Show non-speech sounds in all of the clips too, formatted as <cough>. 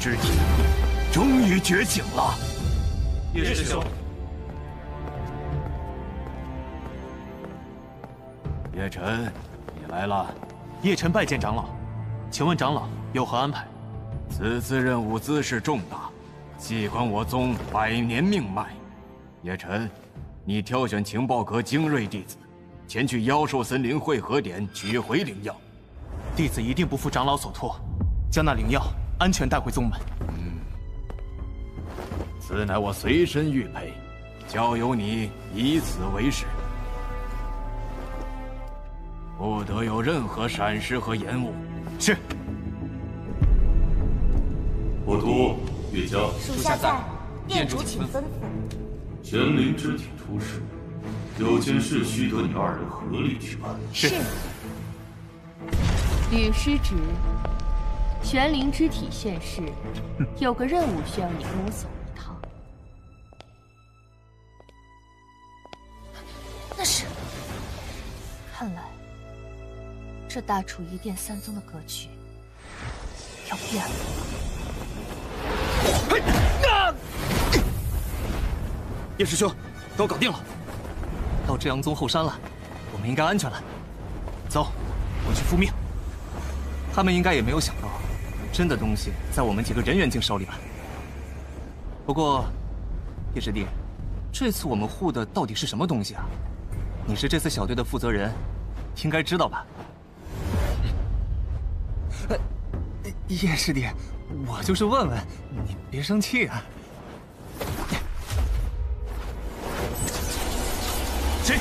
之体终于觉醒了。叶师兄，叶晨，你来了。叶晨拜见长老，请问长老有何安排？此次任务姿势重大，系关我宗百年命脉。叶晨，你挑选情报阁精锐弟子，前去妖兽森林汇合点取回灵药。弟子一定不负长老所托，将那灵药安全带回宗门。嗯，此乃我随身玉佩，交由你以此为誓，不得有任何闪失和延误。是。我徒岳家，属下在，店主请吩咐。玄灵之体出世，有件事需得你二人合力去办。是。吕师侄，玄灵之体现世，<laughs> 有个任务需要你跟我走一趟。那是，看来这大楚一殿三宗的格局要变了。叶师兄，都搞定了，到至阳宗后山了，我们应该安全了。走，我去复命。他们应该也没有想到，真的东西在我们几个人猿境手里吧。不过，叶师弟，这次我们护的到底是什么东西啊？你是这次小队的负责人，应该知道吧？叶师弟，我就是问问，你别生气啊。谁？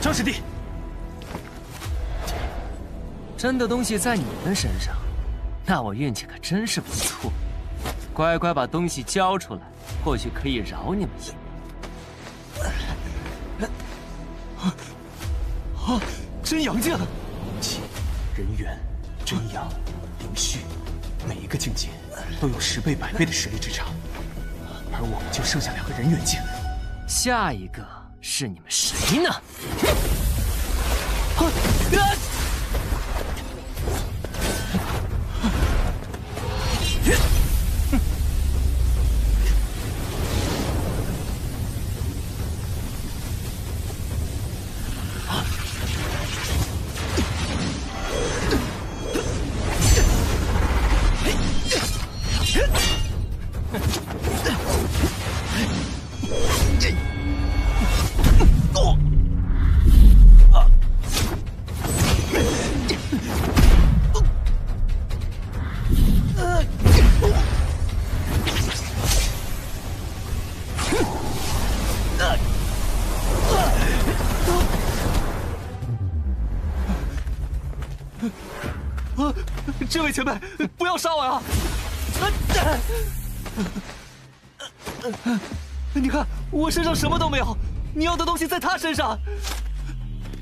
张师弟，真的东西在你们身上，那我运气可真是不错。乖乖把东西交出来，或许可以饶你们一命。啊！真阳境，气、人猿、真阳、灵虚，每一个境界都有十倍、百倍的实力之差，而我们就剩下两个人猿境。下一个。是你们谁呢？哼什么都没有，你要的东西在他身上，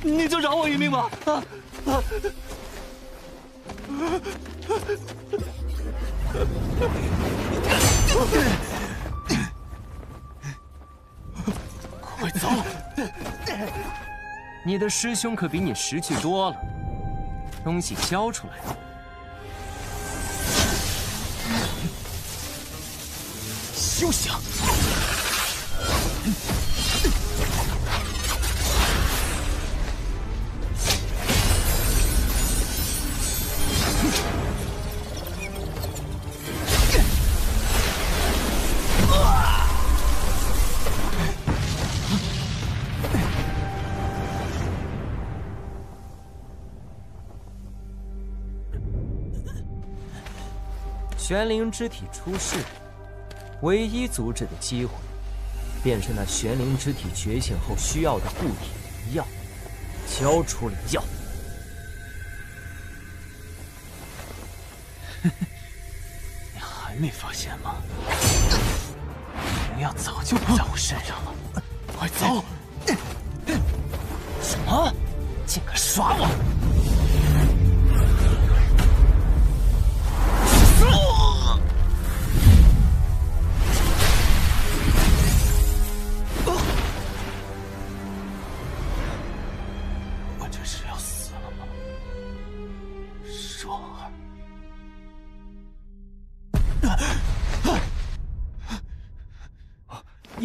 你就饶我一命吧！啊啊！快走！你的师兄可比你识趣多了，东西交出来。休想！玄灵之体出世。唯一阻止的机会，便是那玄灵之体觉醒后需要的固体灵药。交出灵药！<laughs> 你还没发现吗？灵药早就不在我身上了。快走！什么？竟敢耍我！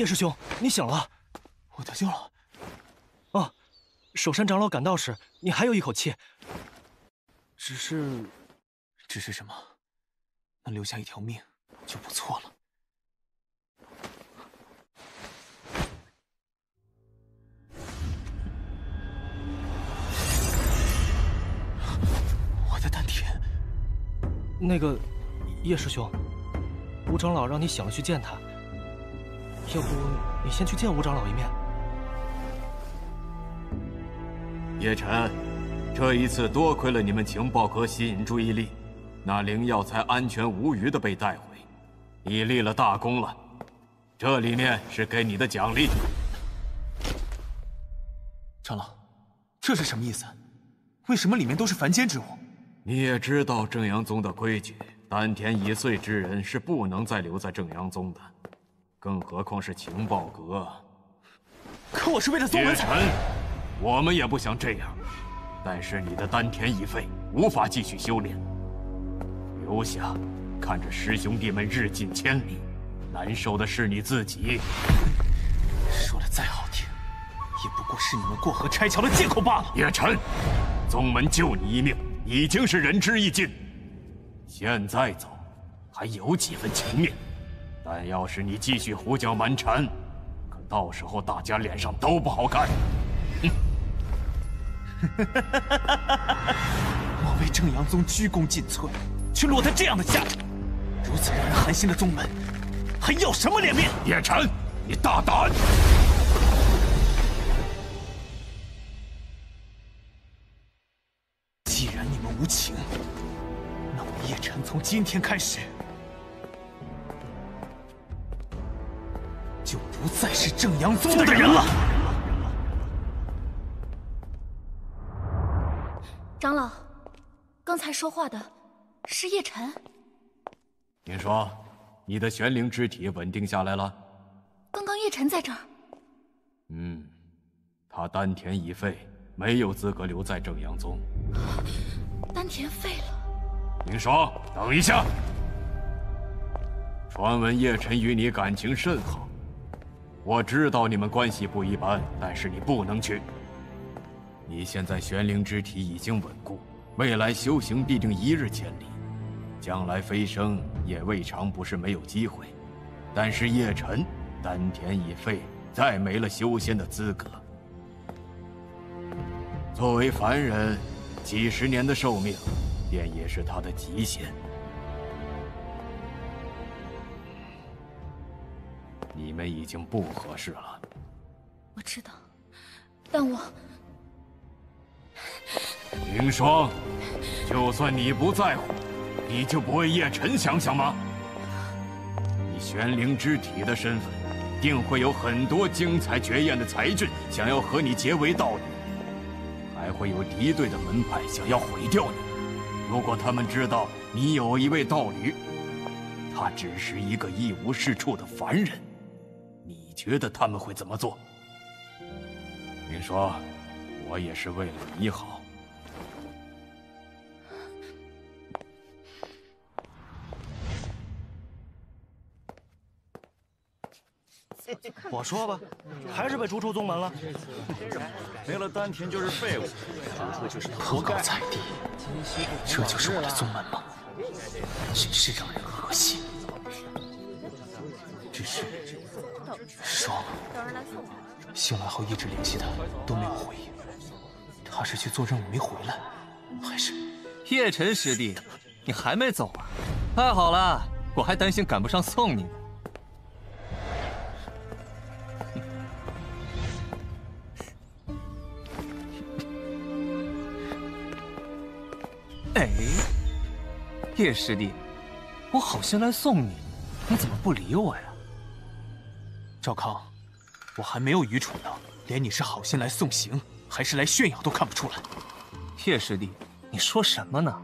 叶师兄，你醒了，我得救了。啊，守山长老赶到时，你还有一口气。只是，只是什么？能留下一条命就不错了。我的丹田。那个，叶师兄，吴长老让你醒了去见他。要不你先去见吴长老一面。叶晨，这一次多亏了你们情报科吸引注意力，那灵药才安全无虞的被带回，你立了大功了。这里面是给你的奖励。长老，这是什么意思？为什么里面都是凡间之物？你也知道正阳宗的规矩，丹田已碎之人是不能再留在正阳宗的。更何况是情报阁。可我是为了宗门。叶晨，我们也不想这样，但是你的丹田已废，无法继续修炼。留下，看着师兄弟们日进千里，难受的是你自己。说的再好听，也不过是你们过河拆桥的借口罢了。叶晨，宗门救你一命，已经是仁至义尽。现在走，还有几分情面。但要是你继续胡搅蛮缠，可到时候大家脸上都不好看。哼 <laughs> 我为正阳宗鞠躬尽瘁，却落得这样的下场，如此让人寒心的宗门，还要什么脸面？叶辰，你大胆！既然你们无情，那我叶辰从今天开始。不再是正阳宗的人了。长老，刚才说话的是叶晨。听说你的玄灵之体稳定下来了？刚刚叶晨在这儿。嗯，他丹田已废，没有资格留在正阳宗。丹田废了。宁霜，等一下。传闻叶晨与你感情甚好。我知道你们关系不一般，但是你不能去。你现在玄灵之体已经稳固，未来修行必定一日千里，将来飞升也未尝不是没有机会。但是叶辰丹田已废，再没了修仙的资格。作为凡人，几十年的寿命，便也是他的极限。你们已经不合适了。我知道，但我……凌霜，就算你不在乎，你就不为叶晨想想吗？以玄灵之体的身份，定会有很多精彩绝艳的才俊想要和你结为道侣，还会有敌对的门派想要毁掉你。如果他们知道你有一位道侣，他只是一个一无是处的凡人。你觉得他们会怎么做？你说，我也是为了你好。我说吧，还是被逐出宗门了。没了丹田就是废物，活该。在地，这就是我的宗门吗？真是让人恶心。醒来后一直联系他，都没有回应。他是去做任务没回来，还是？叶晨师弟，你还没走啊？太好了，我还担心赶不上送你呢。<laughs> 哎，叶师弟，我好心来送你，你怎么不理我呀？赵康，我还没有愚蠢到连你是好心来送行还是来炫耀都看不出来。叶师弟，你说什么呢？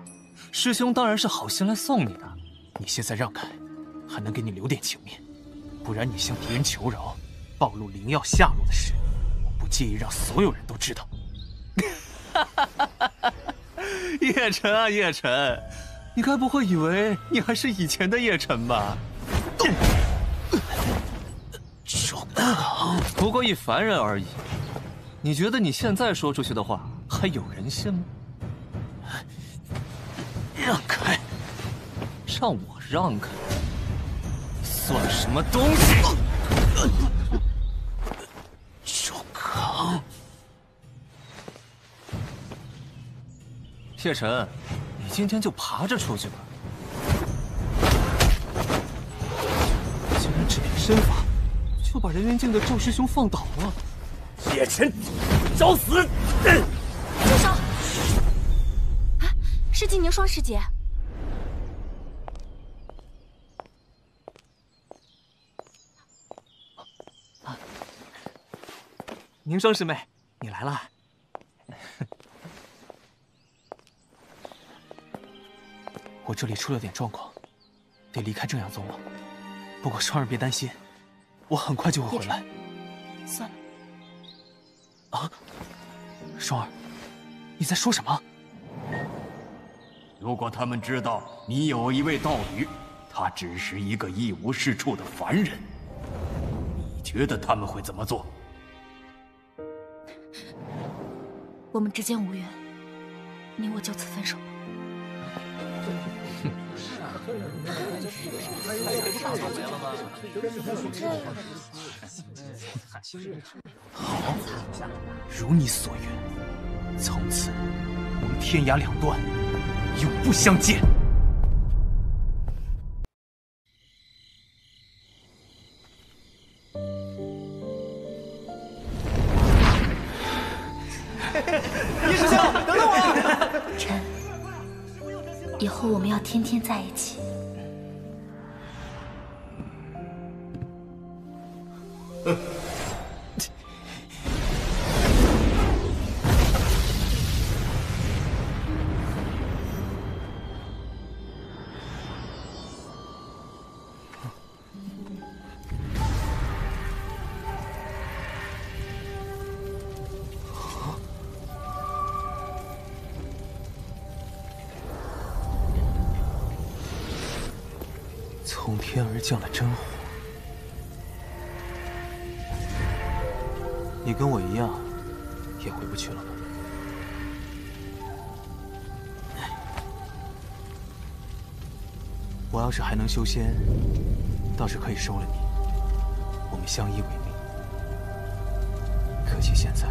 师兄当然是好心来送你的。你现在让开，还能给你留点情面，不然你向敌人求饶，暴露灵药下落的事，我不介意让所有人都知道。<laughs> 叶晨啊，叶晨，你该不会以为你还是以前的叶晨吧？<laughs> 不过一凡人而已。你觉得你现在说出去的话还有人信吗？让开！让我让开，算什么东西？周康，叶晨，你今天就爬着出去吧。竟然只凭身法就把人猿境的赵师兄放倒了！叶辰，找死！住手！啊，是静宁霜师姐。宁霜师妹，你来了。<laughs> 我这里出了点状况，得离开正阳宗了。不过双儿别担心，我很快就会回来。算了。啊，双儿，你在说什么？如果他们知道你有一位道侣，他只是一个一无是处的凡人，你觉得他们会怎么做？我们之间无缘，你我就此分手吧。好，如你所愿，从此我们天涯两断，永不相见。<laughs> 叶师兄，等等我！晨，<laughs> 以后我们要天天在一起。从天而降的真火，你跟我一样，也回不去了吧？我要是还能修仙，倒是可以收了你，我们相依为命。可惜现在，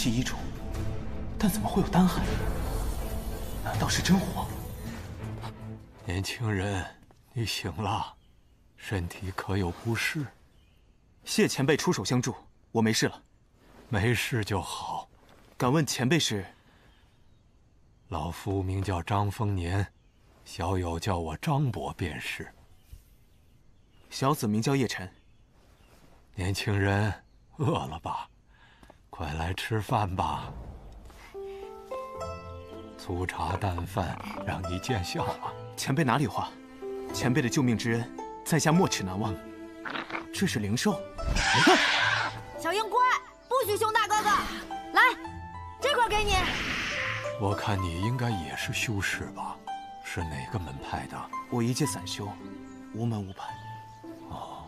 气一重，但怎么会有丹海？难道是真火？年轻人，你醒了，身体可有不适？谢前辈出手相助，我没事了。没事就好。敢问前辈是？老夫名叫张丰年，小友叫我张伯便是。小子名叫叶晨。年轻人，饿了吧？快来吃饭吧。粗茶淡饭，让你见笑了。前辈哪里话？前辈的救命之恩，在下没齿难忘。这是灵兽。<laughs> 小鹰乖，不许凶大哥哥！来，这块给你。我看你应该也是修士吧？是哪个门派的？我一介散修，无门无派。哦，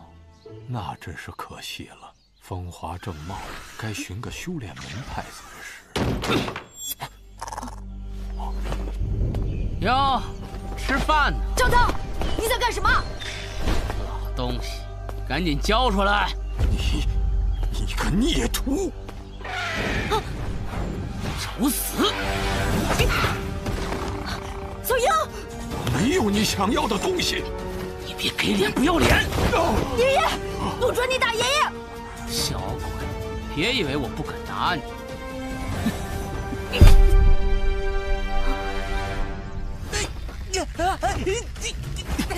那真是可惜了。风华正茂，该寻个修炼门派才是。哟，吃饭呢？张涛，你在干什么？老东西，赶紧交出来！你，你个孽徒！找死！小英，我没有你想要的东西。你别给脸不要脸！爷爷，不准你打爷爷！小鬼，别以为我不敢打你。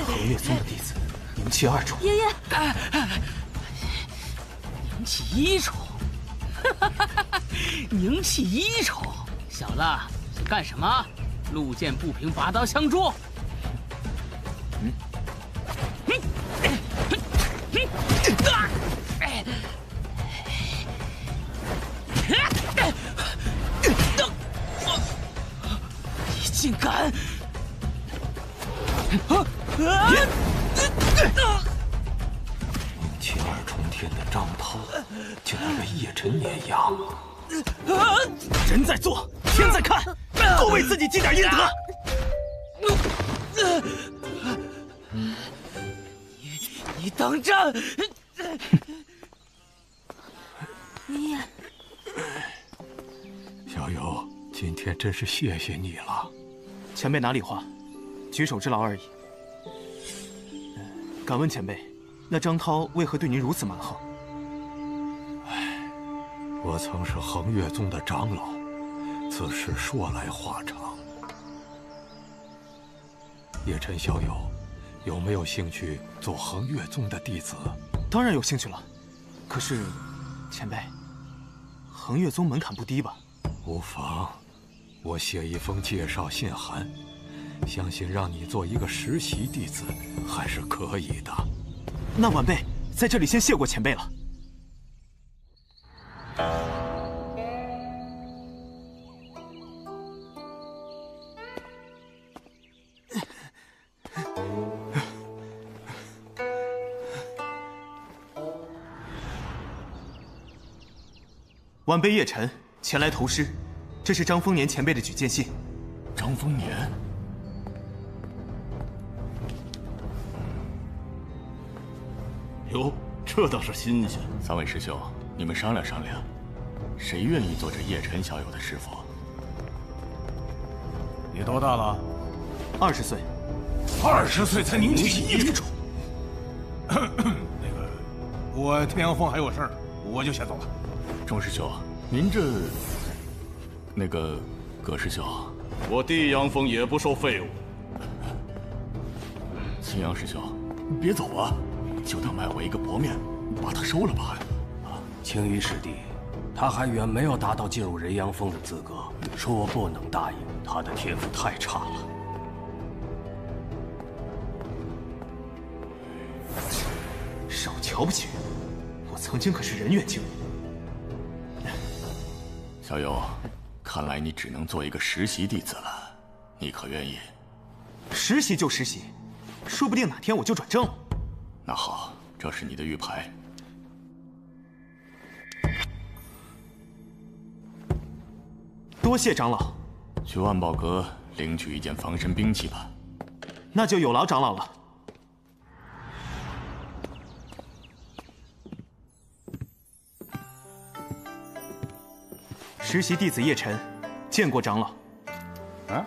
何月宗的弟子，灵气二重。爷爷，灵气一重，灵气一重，小子想干什么？路见不平，拔刀相助。嗯，你竟敢！宁气二重天的张涛，竟然被叶辰碾压。人在做，天在看，多为自己积点阴德。你你等着！爷爷，小友，今天真是谢谢你了。前辈哪里话，举手之劳而已。敢问前辈，那张涛为何对您如此蛮横？唉，我曾是恒月宗的长老，此事说来话长。叶辰小友，有没有兴趣做恒月宗的弟子？当然有兴趣了。可是，前辈，恒月宗门槛不低吧？无妨，我写一封介绍信函。相信让你做一个实习弟子还是可以的。那晚辈在这里先谢过前辈了。晚辈叶辰前来投师，这是张丰年前辈的举荐信。张丰年。哟，这倒是新鲜。三位师兄，你们商量商量，谁愿意做这叶辰小友的师傅？你多大了？二十岁。二十岁才凝气一重。<clears throat> 那个，我天阳峰还有事儿，我就先走了。钟师兄，您这……那个，葛师兄，我地阳峰也不收废物。青阳师兄，别走啊！就当卖我一个薄面，把他收了吧。青衣师弟，他还远没有达到进入人阳峰的资格，说我不能答应。他的天赋太差了。少瞧不起人，我曾经可是人元境。小友，看来你只能做一个实习弟子了。你可愿意？实习就实习，说不定哪天我就转正了。那好，这是你的玉牌。多谢长老。去万宝阁领取一件防身兵器吧。那就有劳长老了。实习弟子叶辰，见过长老。啊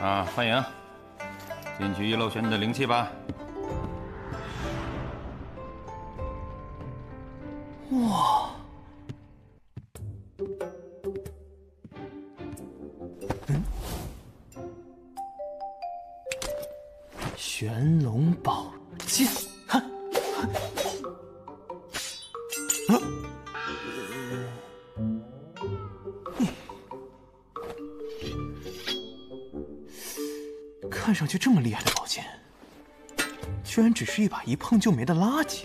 啊，欢迎！进去一楼选你的灵气吧。哇！嗯，玄龙宝剑，上去这么厉害的宝剑，居然只是一把一碰就没的垃圾。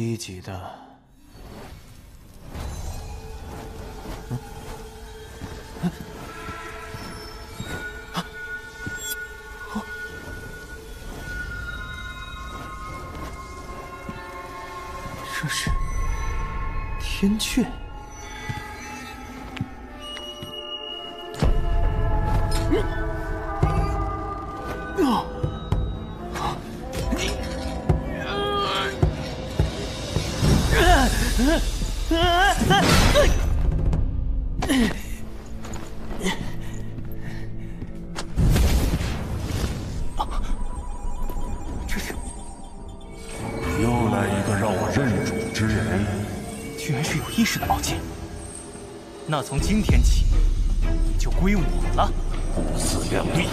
低级的。从今天起，你就归我了。不自量力！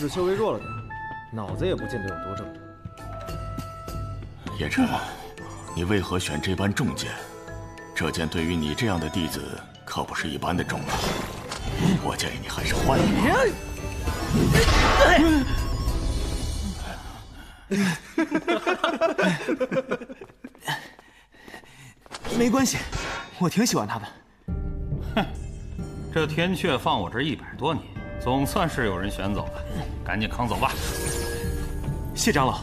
就是修为弱了点，脑子也不见得有多正常。叶辰，你为何选这般重剑？这剑对于你这样的弟子可不是一般的重啊！我建议你还是换一把。<laughs> 没关系，我挺喜欢他的。哼这天阙放我这一百多年，总算是有人选走了，赶紧扛走吧。谢长老。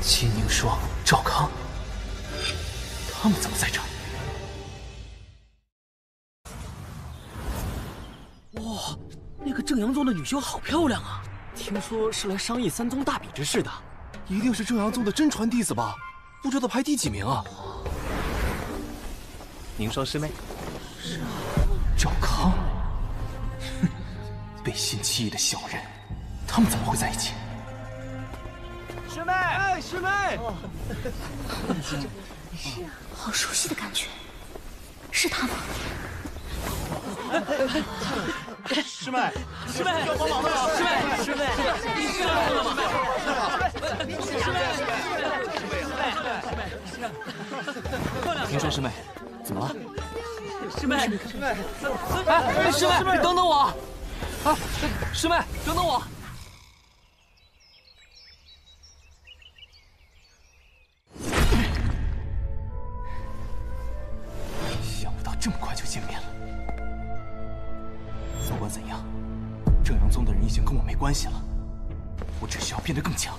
秦凝霜、赵康，他们怎么在这儿？哇，那个正阳宗的女修好漂亮啊！听说是来商议三宗大比之事的，一定是正阳宗的真传弟子吧？不知道排第几名啊？凝霜师妹，是啊，赵康，哼，背信弃义的小人，他们怎么会在一起？师妹，哎，师妹，是啊，好熟悉的感觉，是他吗？师妹师妹师妹师妹师妹师妹师妹师妹师妹师妹师妹师妹师妹师妹师妹师妹师妹漂亮师妹怎么了师妹师妹师妹师妹等等我师妹等等我想不到这么快就见面了不管怎样，正阳宗的人已经跟我没关系了，我只需要变得更强。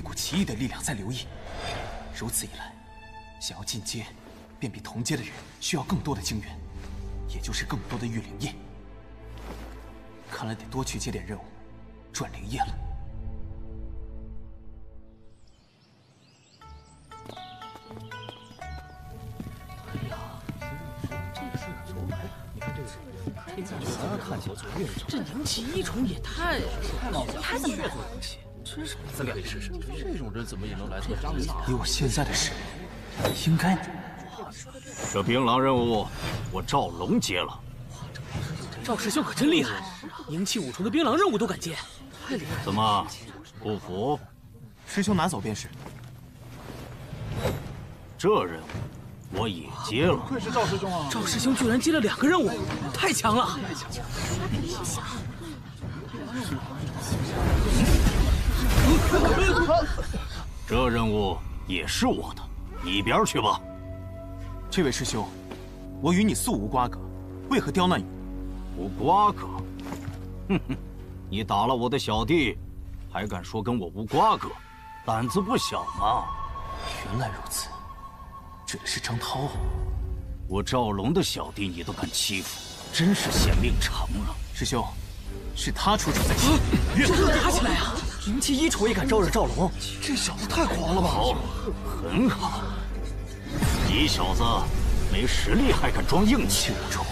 一股奇异的力量在留意。如此一来，想要进阶，便比同阶的人需要更多的精元，也就是更多的御灵液。看来得多去接点任务，赚灵液了。这宁气一宠也太太冒他怎么了？真是没资格试试。这种人怎么也能来做张大？以我现在的实力，应该能。这槟榔任务，我赵龙接了。赵师兄可真厉害，凝气五重的槟榔任务都敢接，太厉害了！怎么，不服？师兄拿走便是。这任务我也接了。不愧是赵师兄啊！赵师兄居然接了两个任务，太强了！<laughs> 这任务也是我的，一边去吧。这位师兄，我与你素无瓜葛，为何刁难你无瓜葛？哼哼，你打了我的小弟，还敢说跟我无瓜葛？胆子不小嘛！原来如此，指的是张涛。我赵龙的小弟你都敢欺负，真是嫌命长啊！师兄，是他出手在先，这能打起来啊！宁气一宠也敢招惹赵龙，这小子太狂了吧！好，很好。你小子没实力还敢装硬气？无宠，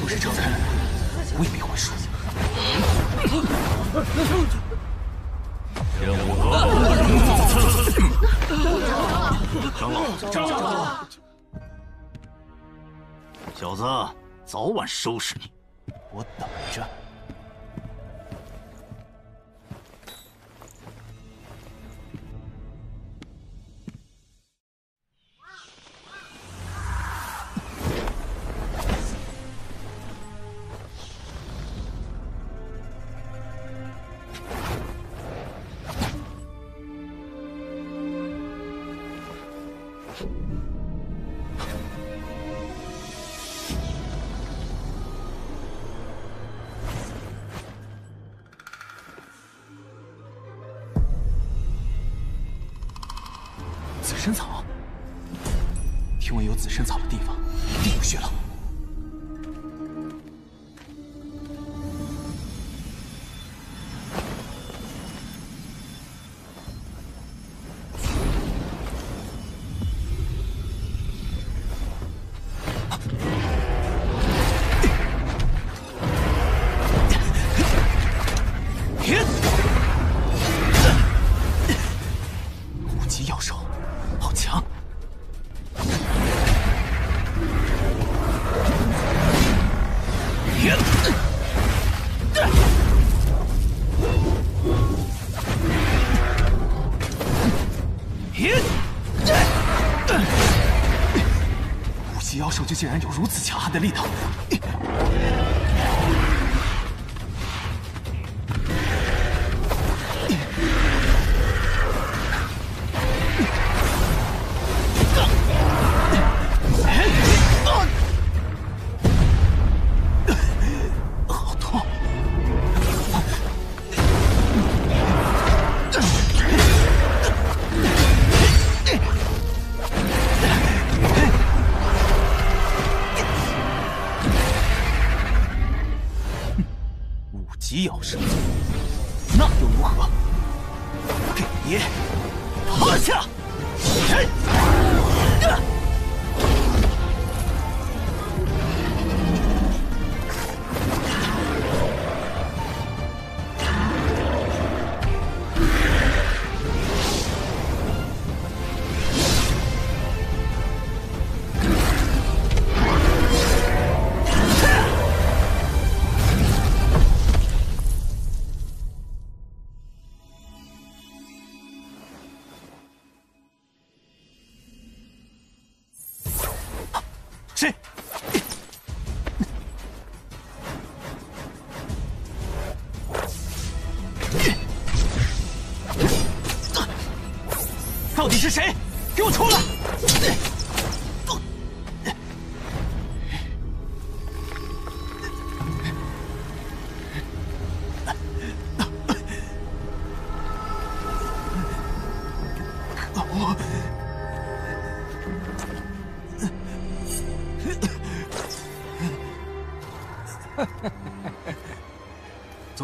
不是赵才，未必会输。任务何？长老，长老，小子，早晚收拾你！我等着。竟然有如此强悍的力道！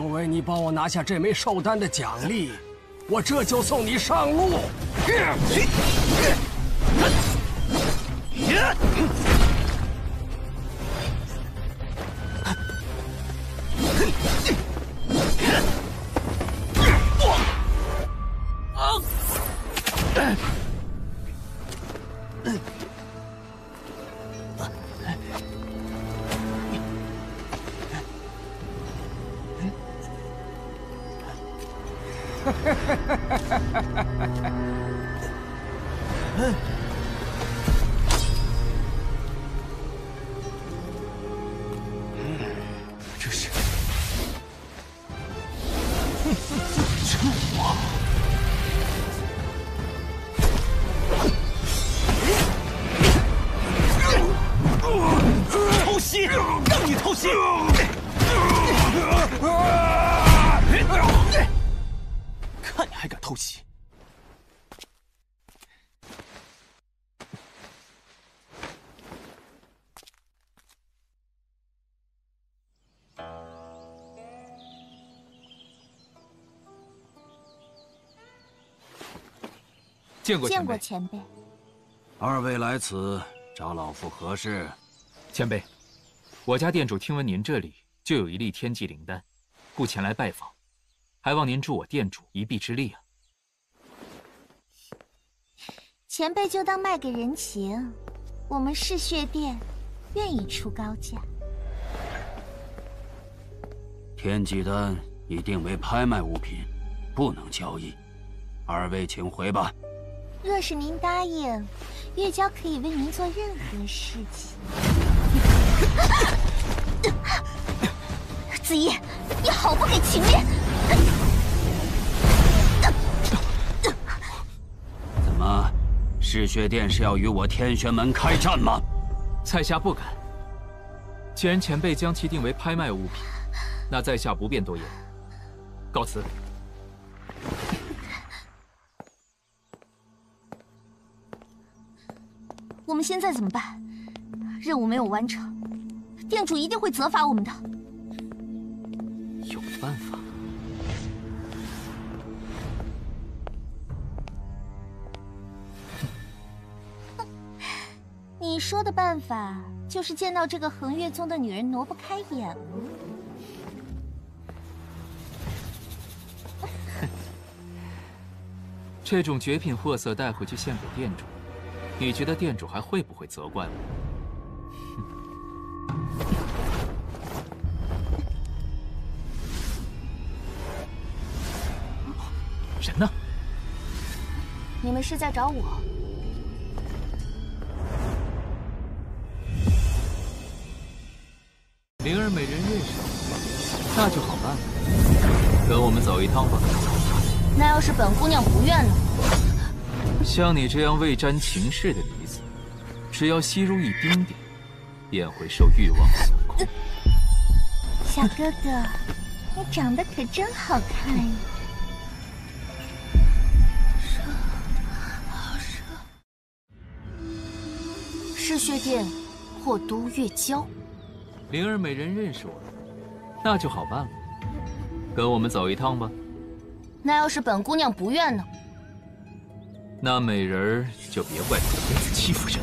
作为你帮我拿下这枚寿丹的奖励，我这就送你上路。见过见前辈。过前辈。二位来此找老夫何事？前辈，我家店主听闻您这里就有一粒天际灵丹，故前来拜访，还望您助我店主一臂之力啊！前辈就当卖给人情，我们嗜血店愿意出高价。天际丹已定为拍卖物品，不能交易。二位请回吧。若是您答应，月娇可以为您做任何事情。<laughs> 子怡，你好不给情面！怎么，嗜血殿是要与我天玄门开战吗？在下不敢。既然前辈将其定为拍卖物品，那在下不便多言，告辞。们现在怎么办？任务没有完成，店主一定会责罚我们的。有办法。<laughs> 你说的办法，就是见到这个恒月宗的女人挪不开眼吗？<laughs> 这种绝品货色带回去献给店主，你觉得店主还会不会责怪我？人呢？你们是在找我？灵儿美人认识我，那就好办了。跟我们走一趟吧。那要是本姑娘不愿呢？像你这样未沾情事的女子，只要吸入一丁点，便会受欲望所控。小哥哥，你长得可真好看呀！嗜血殿霍都月娇，灵儿美人认识我，那就好办了。跟我们走一趟吧。那要是本姑娘不愿呢？那美人儿就别怪本公子欺负人。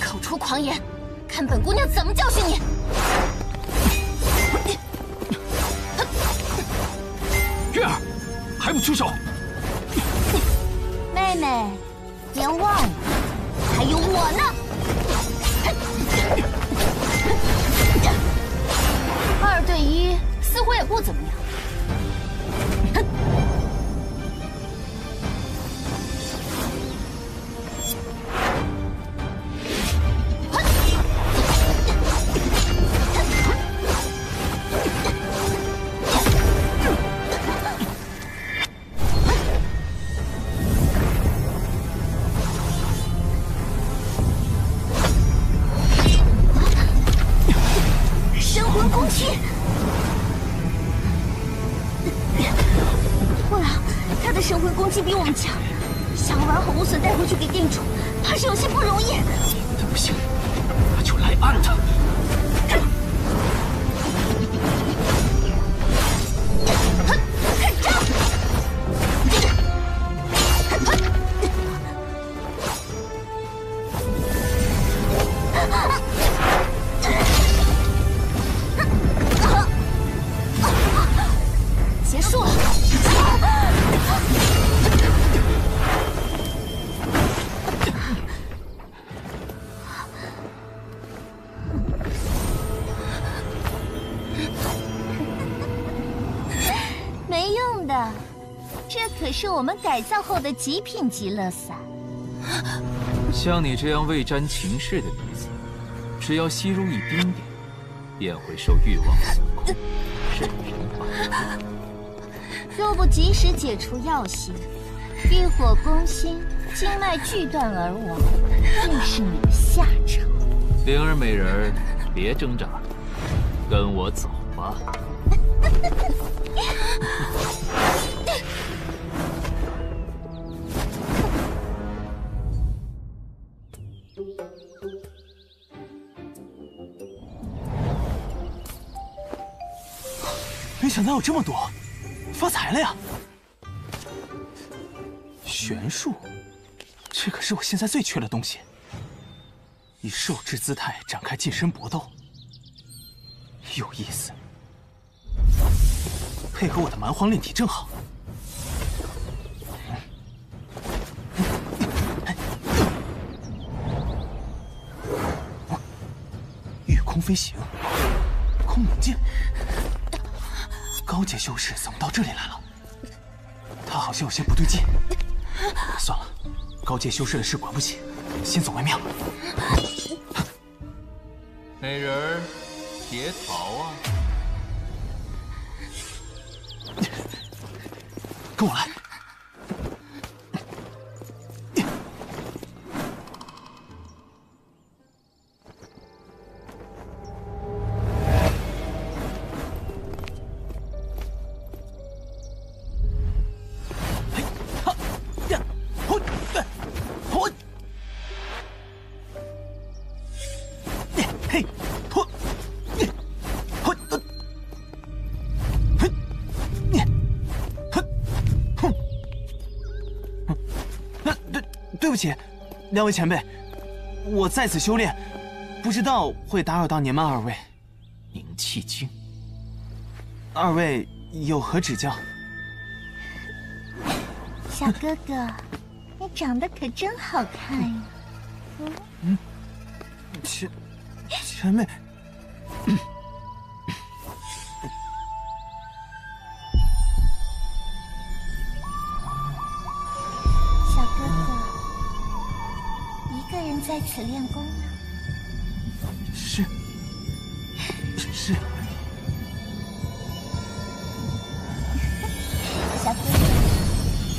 口出狂言，看本姑娘怎么教训你！月儿，还不出手！们改造后的极品极乐伞。像你这样未沾情事的女子，只要吸入一丁点，便会受欲望所控，甚至发疯。若不及时解除药性，欲火攻心，经脉俱断而亡，定是你的下场。灵儿美人儿，别挣扎，跟我走有这么多，发财了呀！玄术，这可是我现在最缺的东西。以兽之姿态展开近身搏斗，有意思。配合我的蛮荒炼体正好。御空飞行，修士怎么到这里来了？他好像有些不对劲。算了，高阶修士的事管不起，先走为妙。美人儿，别逃啊！跟我来。两位前辈，我在此修炼，不知道会打扰到您们？二位，凝气经，二位有何指教？小哥哥，你长得可真好看呀！嗯，前前辈，在此练功呢？是是。<laughs> 小哥哥，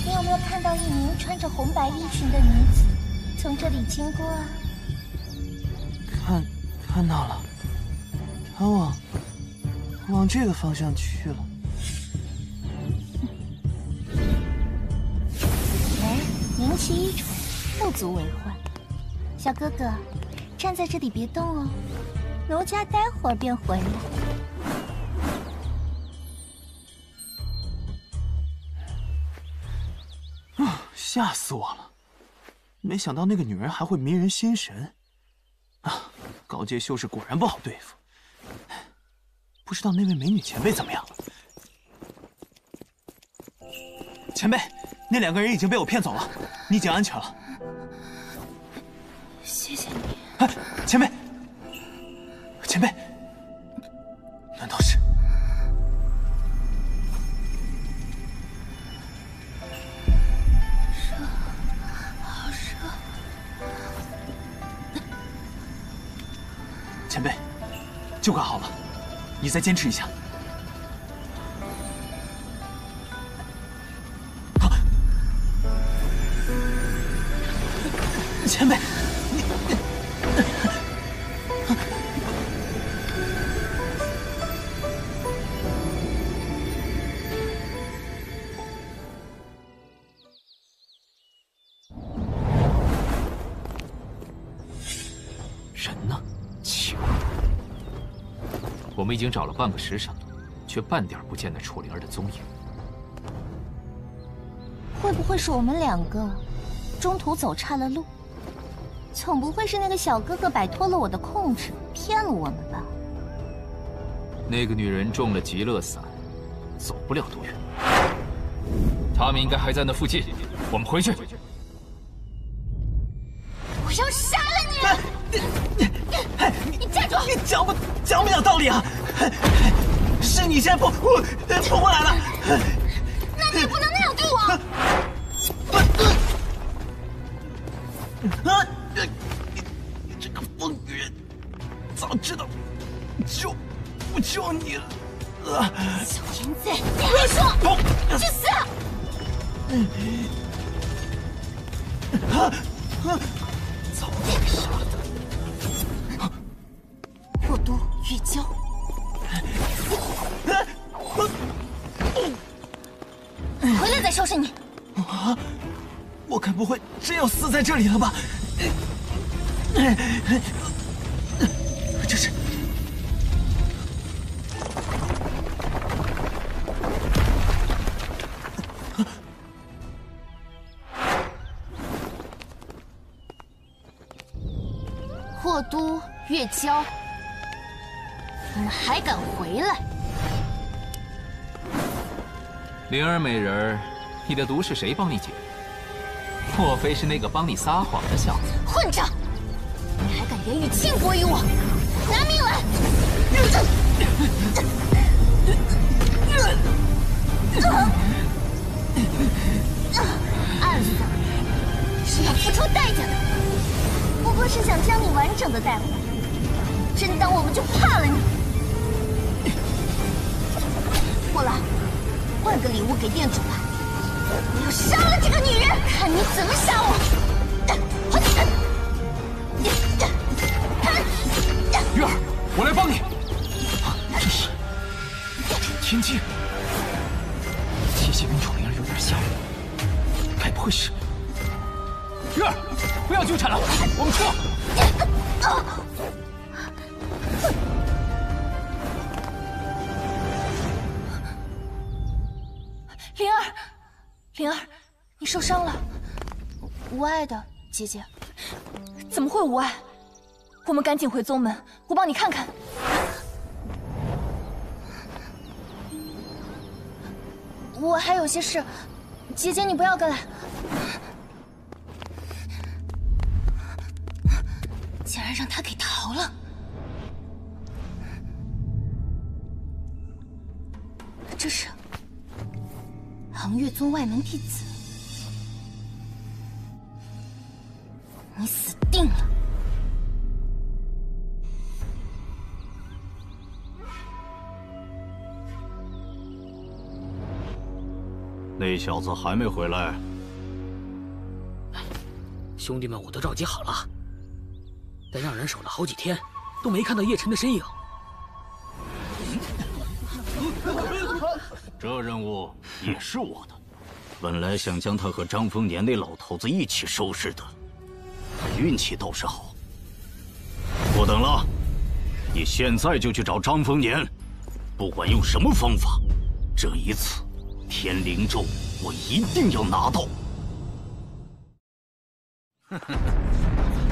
你有没有看到一名穿着红白衣裙的女子从这里经过啊？看看到了，她往往这个方向去了。来，<laughs> 凝其一宠，不足为患。小哥哥，站在这里别动哦，奴家待会儿便回来。啊！吓死我了！没想到那个女人还会迷人心神。啊，高阶修士果然不好对付。不知道那位美女前辈怎么样了？前辈，那两个人已经被我骗走了，你已经安全了。前辈，前辈，难道是？热，好热。前辈，就快好了，你再坚持一下。已经找了半个时辰了，却半点不见那楚灵儿的踪影。会不会是我们两个中途走岔了路？总不会是那个小哥哥摆脱了我的控制，骗了我们吧？那个女人中了极乐散，走不了多远。他们应该还在那附近，我们回去。先扑扑的毒是谁帮你解？莫非是那个帮你撒谎的小子？混账！你还敢言语轻薄于我？拿命来！暗算是要付出代价的，不过是想将你完整的带回来。真当我们就怕了你？过来，换个礼物给店主吧。我杀了这个女人，看你怎么杀我！姐姐。怎么会无碍？我们赶紧回宗门，我帮你看看。我还有些事，姐姐你不要跟来。竟然让他给逃了！这是恒月宗外门弟子，小子还没回来。兄弟们，我都召集好了，但让人守了好几天，都没看到叶晨的身影。这任务也是我的。本来想将他和张丰年那老头子一起收拾的，运气倒是好。不等了，你现在就去找张丰年，不管用什么方法，这一次天灵咒我一定要拿到。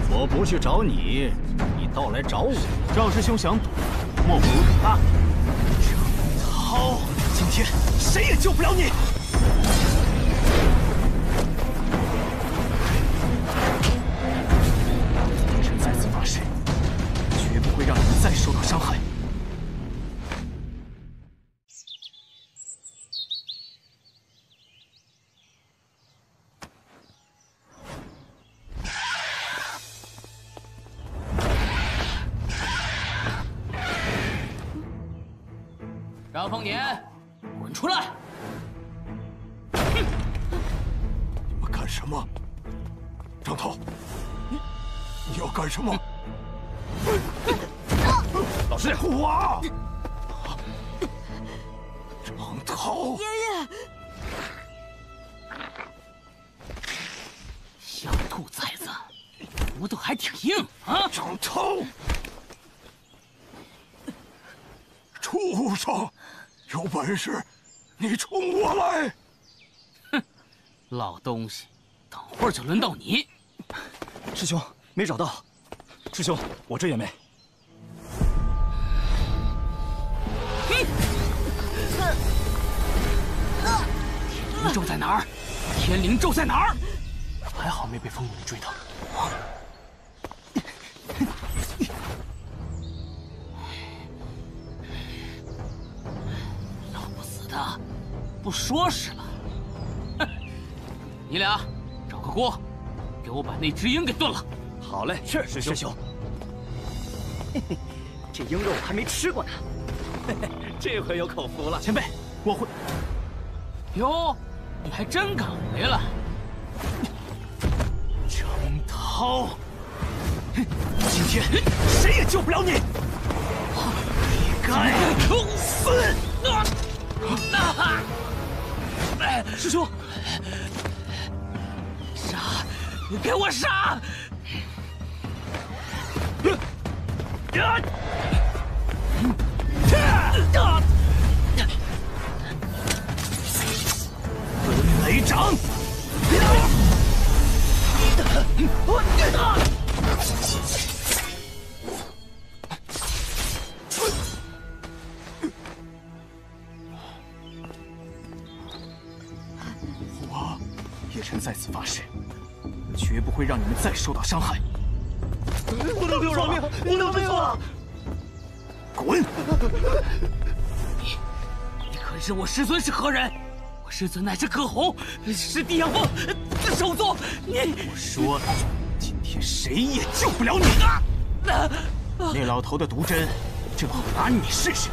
我不去找你，你倒来找我。赵师兄想赌，莫不如他。好，今天谁也救不了你。叶晨再次发誓，绝不会让你们再受到伤害。本事你冲我来！哼，老东西，等会儿就轮到你。师兄，没找到。师兄，我这也没。天灵咒在哪儿？天灵咒在哪儿？还好没被风雨追到。的，不说是了。哼，你俩找个锅，给我把那只鹰给炖了。好嘞，是师兄。嘿嘿，这鹰肉我还没吃过呢，嘿嘿，这回有口福了。前辈，我会。哟，你还真敢回来！张涛，今天谁也救不了你，你该死！师兄，杀！给我杀！滚雷掌！我打，再受到伤害。不能给我饶命！不能命啊！滚！你，你可知我师尊是何人？我师尊乃是葛洪，是地阳峰首座。你，我说了，今天谁也救不了你。那老头的毒针，正好拿你试试。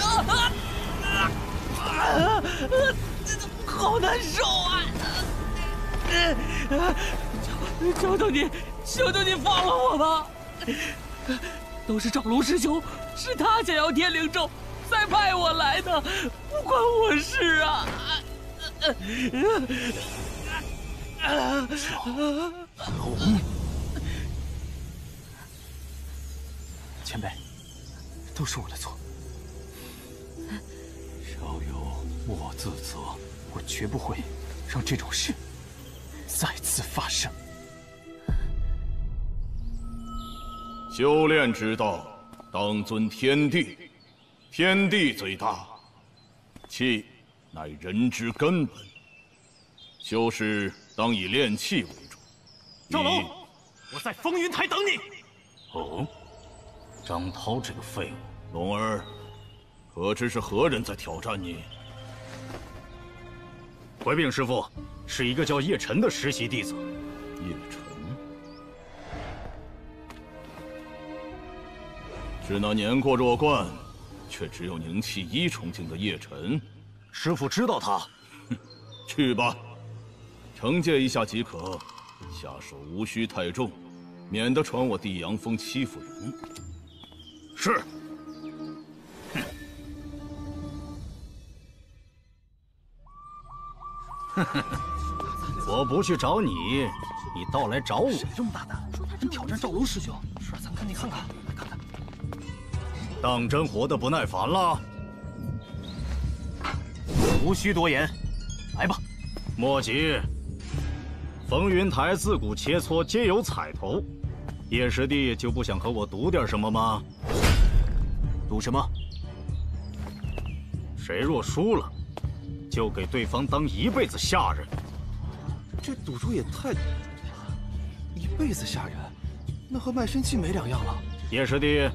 啊啊啊好难受啊！求求求你，求求你放了我吧！都是赵龙师兄，是他想要天灵咒，才派我来的，不关我事啊！赵龙，前辈，都是我的错，稍有莫自责，我绝不会让这种事再次发生。修炼之道，当尊天地，天地最大，气乃人之根本。修士当以练气为主。赵龙，我在风云台等你。哦，张涛这个废物，龙儿，可知是何人在挑战你？回禀师父，是一个叫叶晨的实习弟子。叶晨，是那年过弱冠，却只有凝气一重境的叶晨。师傅知道他，哼，去吧，惩戒一下即可，下手无需太重，免得传我帝阳峰欺负人。是。<laughs> 我不去找你，你倒来找我。谁这么大胆，敢挑战赵龙师兄？是啊，咱赶紧看看，来看看。当真活得不耐烦了？无需多言，来吧。莫急。风云台自古切磋皆有彩头，叶师弟就不想和我赌点什么吗？赌什么？谁若输了，就给对方当一辈子下人。这赌注也太……一辈子下人，那和卖身契没两样了。叶师弟，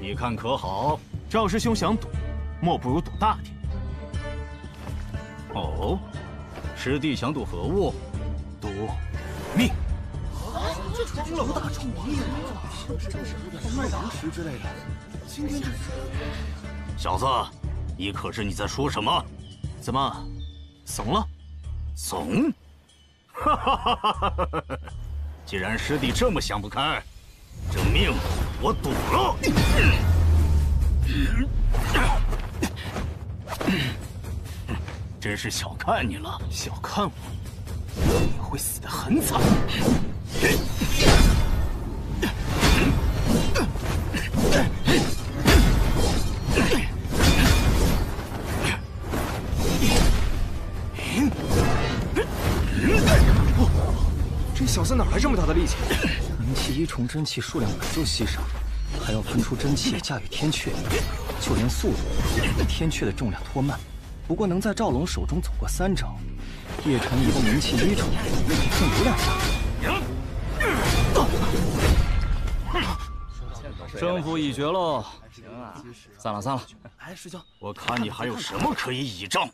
你看可好？赵师兄想赌，莫不如赌大点。哦，师弟想赌何物？赌命。这出多大主意啊！卖粮食之类的。今天这……小子，你可知你在说什么？怎么，怂了？怂？哈哈哈哈哈哈！既然师弟这么想不开，这命我赌了。真是小看你了，小看我，你会死得很惨。子哪来这么大的力气？凝气一重真气数量本就稀少，还要喷出真气驾驭天阙，就连速度也被天阙的重量拖慢。不过能在赵龙手中走过三招，叶辰一个凝气一重，更有两下。胜负已决喽！行啊散了散了。哎，师兄，我看你还有什么可以倚仗？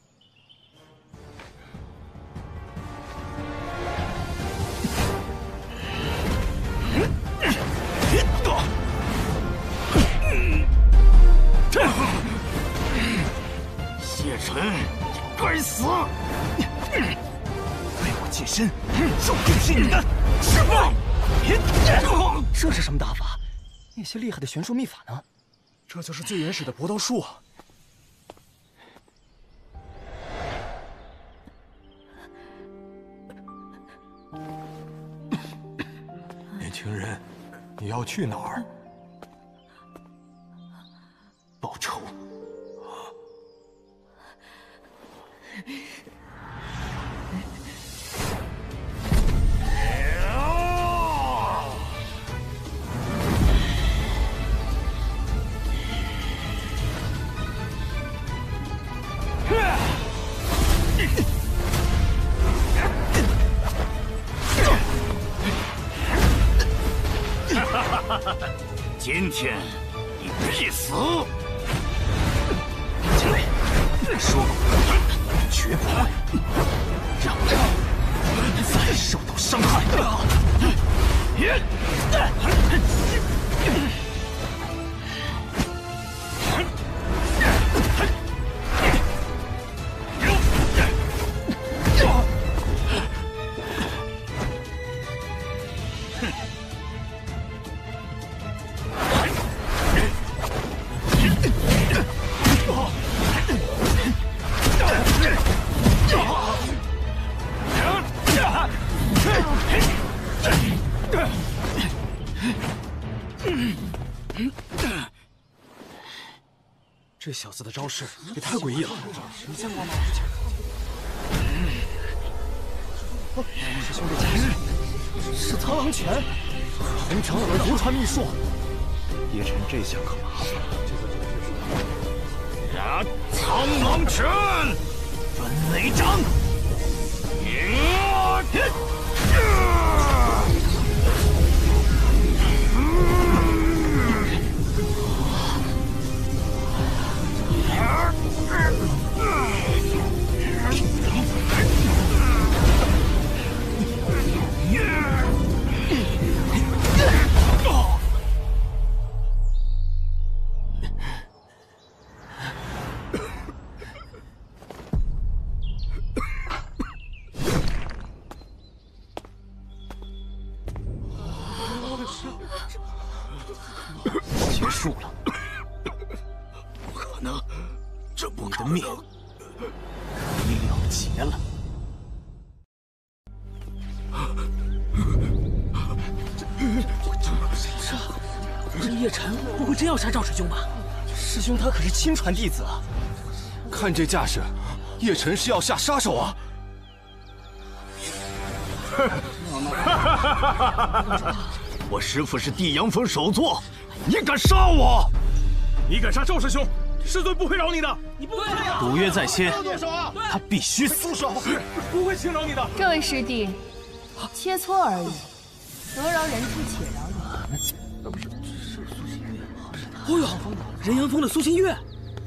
谢晨，你该死！为我借身，注定是你的失败。这是什么打法？那些厉害的玄术秘法呢？这就是最原始的搏斗术啊！<coughs> 年轻人，你要去哪儿？报仇。今天你必死！金卫，说过，绝不会让你再受到伤害。这小子的招式也太诡异了，你见过吗？师兄这架势是苍狼拳，红长老的独传秘术。叶晨这下可麻烦了。呀，苍狼拳，分雷掌。亲传弟子啊！看这架势，叶晨是要下杀手啊！<laughs> 我师父是地阳峰首座，你敢杀我？你敢杀赵师兄，师尊不会饶你的！你不对啊！赌约在先，动手啊！他必须死！住手！不会轻饶你的。这位师弟，切磋而已，得饶人处且饶人。那不是是苏新月？哦呦，人阳峰的苏新月，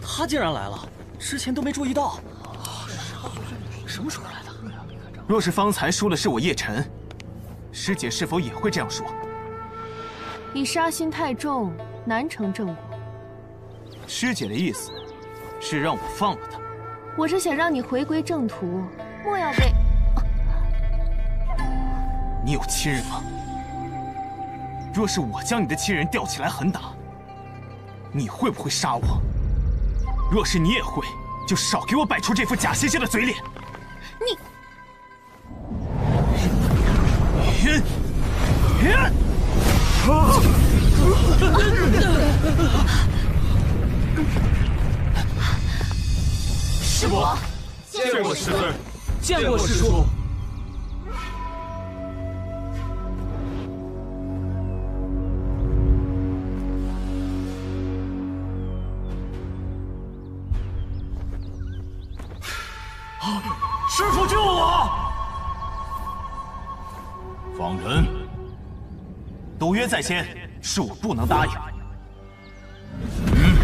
他竟然来了，之前都没注意到。什么时候来的？若是方才输的是我叶晨，师姐是否也会这样说？你杀心太重，难成正果。师姐的意思是让我放了他？我是想让你回归正途，莫要被……你有亲人吗？若是我将你的亲人吊起来狠打，你会不会杀我？若是你也会，就少给我摆出这副假惺惺的嘴脸。你。云，云，师伯，见过师尊，见过师叔。师傅救我！方辰，赌约在先，是我不能答应。嗯。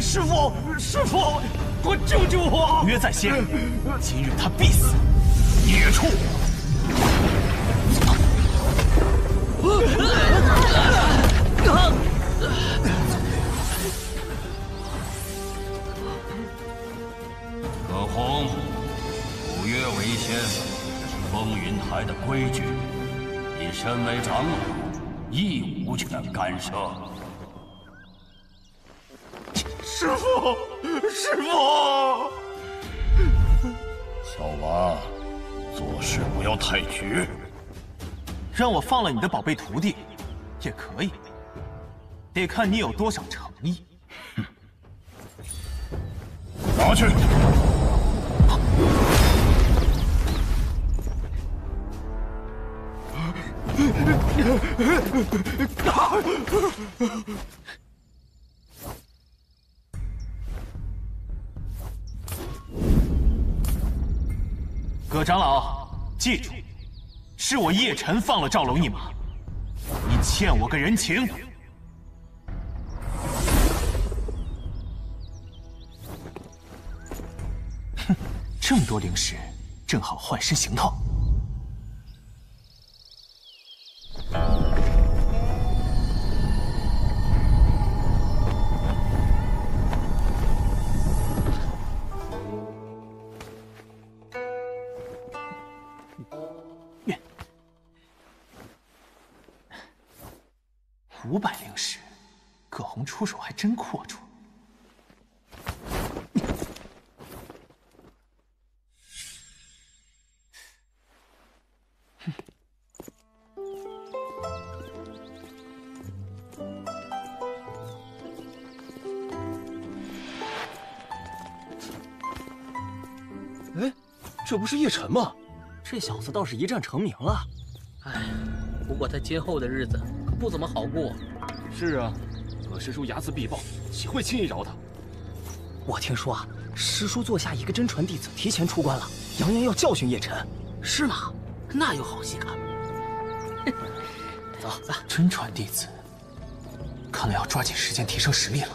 师傅，师傅，快救救我！赌约在先，今日他必死！孽畜！葛洪，赌约为先，是风云台的规矩。你身为长老，亦无权干涉。师傅，师傅，小娃，做事不要太绝。让我放了你的宝贝徒弟，也可以，得看你有多少诚意。拿去。葛长老，记住，是我叶晨放了赵龙一马，你欠我个人情。哼，这么多灵石，正好换身行头。五百灵石，葛洪出手还真阔绰。不是叶晨吗？这小子倒是一战成名了。哎，不过他今后的日子可不怎么好过。是啊，葛师叔睚眦必报，岂会轻易饶他？我听说啊，师叔座下一个真传弟子提前出关了，扬言要教训叶晨。是吗？那有好戏看。<laughs> 走走。真传弟子，看来要抓紧时间提升实力了。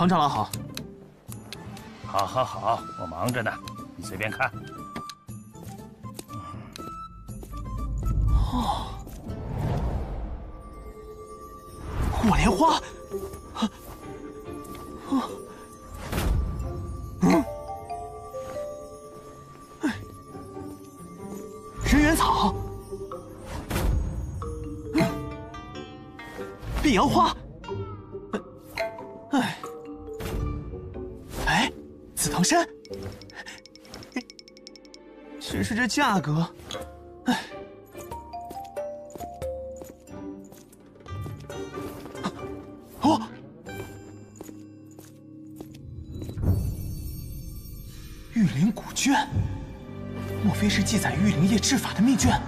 庞长老好。好，好，好，我忙着呢，你随便看。哦，火莲花，啊，嗯，哎，人缘草，碧瑶花，这价格，哎。哦，玉灵古卷，莫非是记载玉灵液制法的秘卷？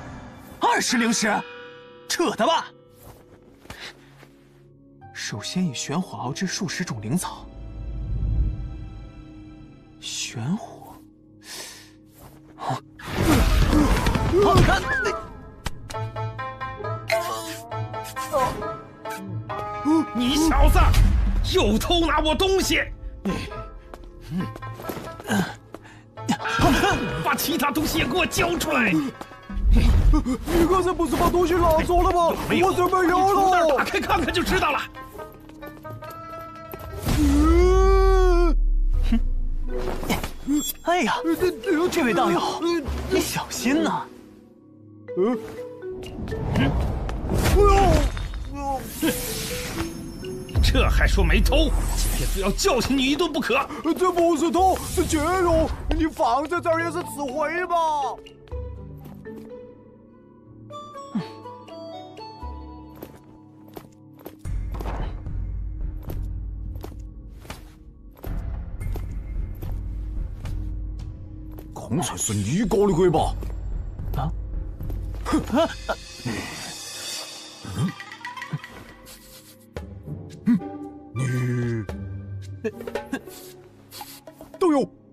二十灵石，扯的吧？首先以玄火熬制数十种灵草，把其他东西也给我交出来！你刚才不是把东西拿走了吗？我怎么有了？从那儿打开看看就知道了。哎呀，这位道友，你小心呐！嗯，哎呦，这还说没偷？非要教训你一顿不可！这不是偷，是借用。你放在这儿也是吃灰吧？刚才是你搞的鬼吧？啊？嗯，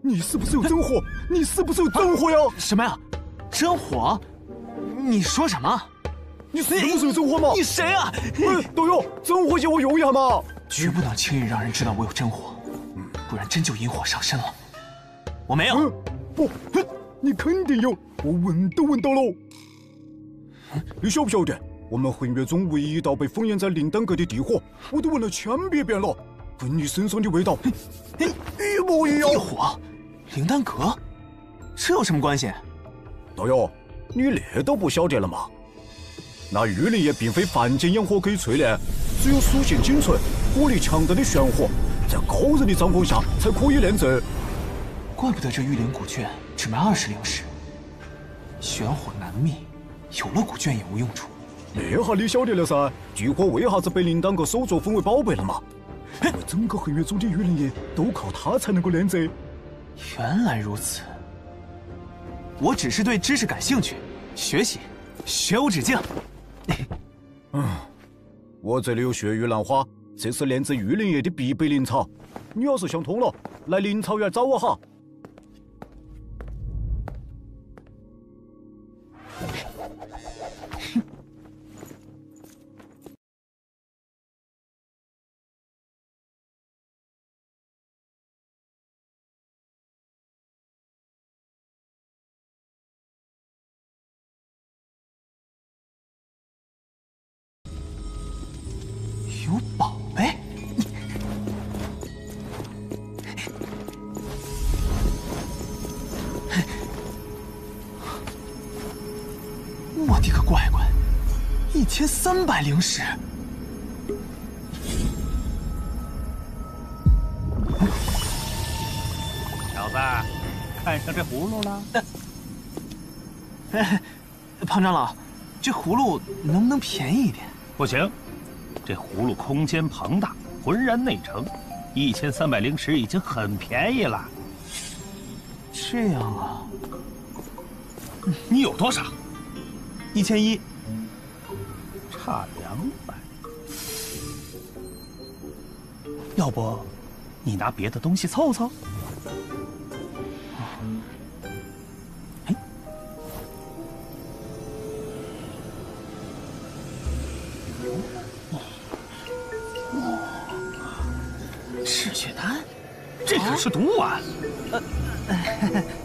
你是不是有真火？你是不是有真火呀？什么呀？真火？你说什么？你是不是有真火吗？你谁啊？导游，真火借我用一下嘛！绝不能轻易让人知道我有真火，不然真就引火上身了。我没有。不，你肯定有，我闻都闻到了。你晓不晓得，我们混月宗唯一一道被封印在灵丹阁的地火，我都闻了千百遍了，跟你身上的味道一模一样。地火，灵丹阁，这有什么关系？道友，你这都不晓得了吗？那玉灵液并非凡间烟火可以淬炼，只有属性仅存、火力强大的玄火，在高人的掌控下才可以炼制。怪不得这玉灵古卷只卖二十灵石，玄火难觅，有了古卷也无用处。那下你晓得了噻，巨火为啥子被灵丹阁首座封为宝贝了吗？因为整个黑月宗的玉灵液都靠它才能够炼制。原来如此，我只是对知识感兴趣，学习，学无止境。<laughs> 嗯，我这里有血玉兰花，这是炼制玉灵液的必备灵草。你要是想通了，来灵草园找我哈。有 <laughs> 一千三百灵石！小子，看上这葫芦了？哎，庞长老，这葫芦能不能便宜一点？不行，这葫芦空间庞大，浑然内成，一千三百灵石已经很便宜了。这样啊？你有多少？一千一，差两百。要不，你拿别的东西凑凑？哎，赤血丹，这可是毒丸。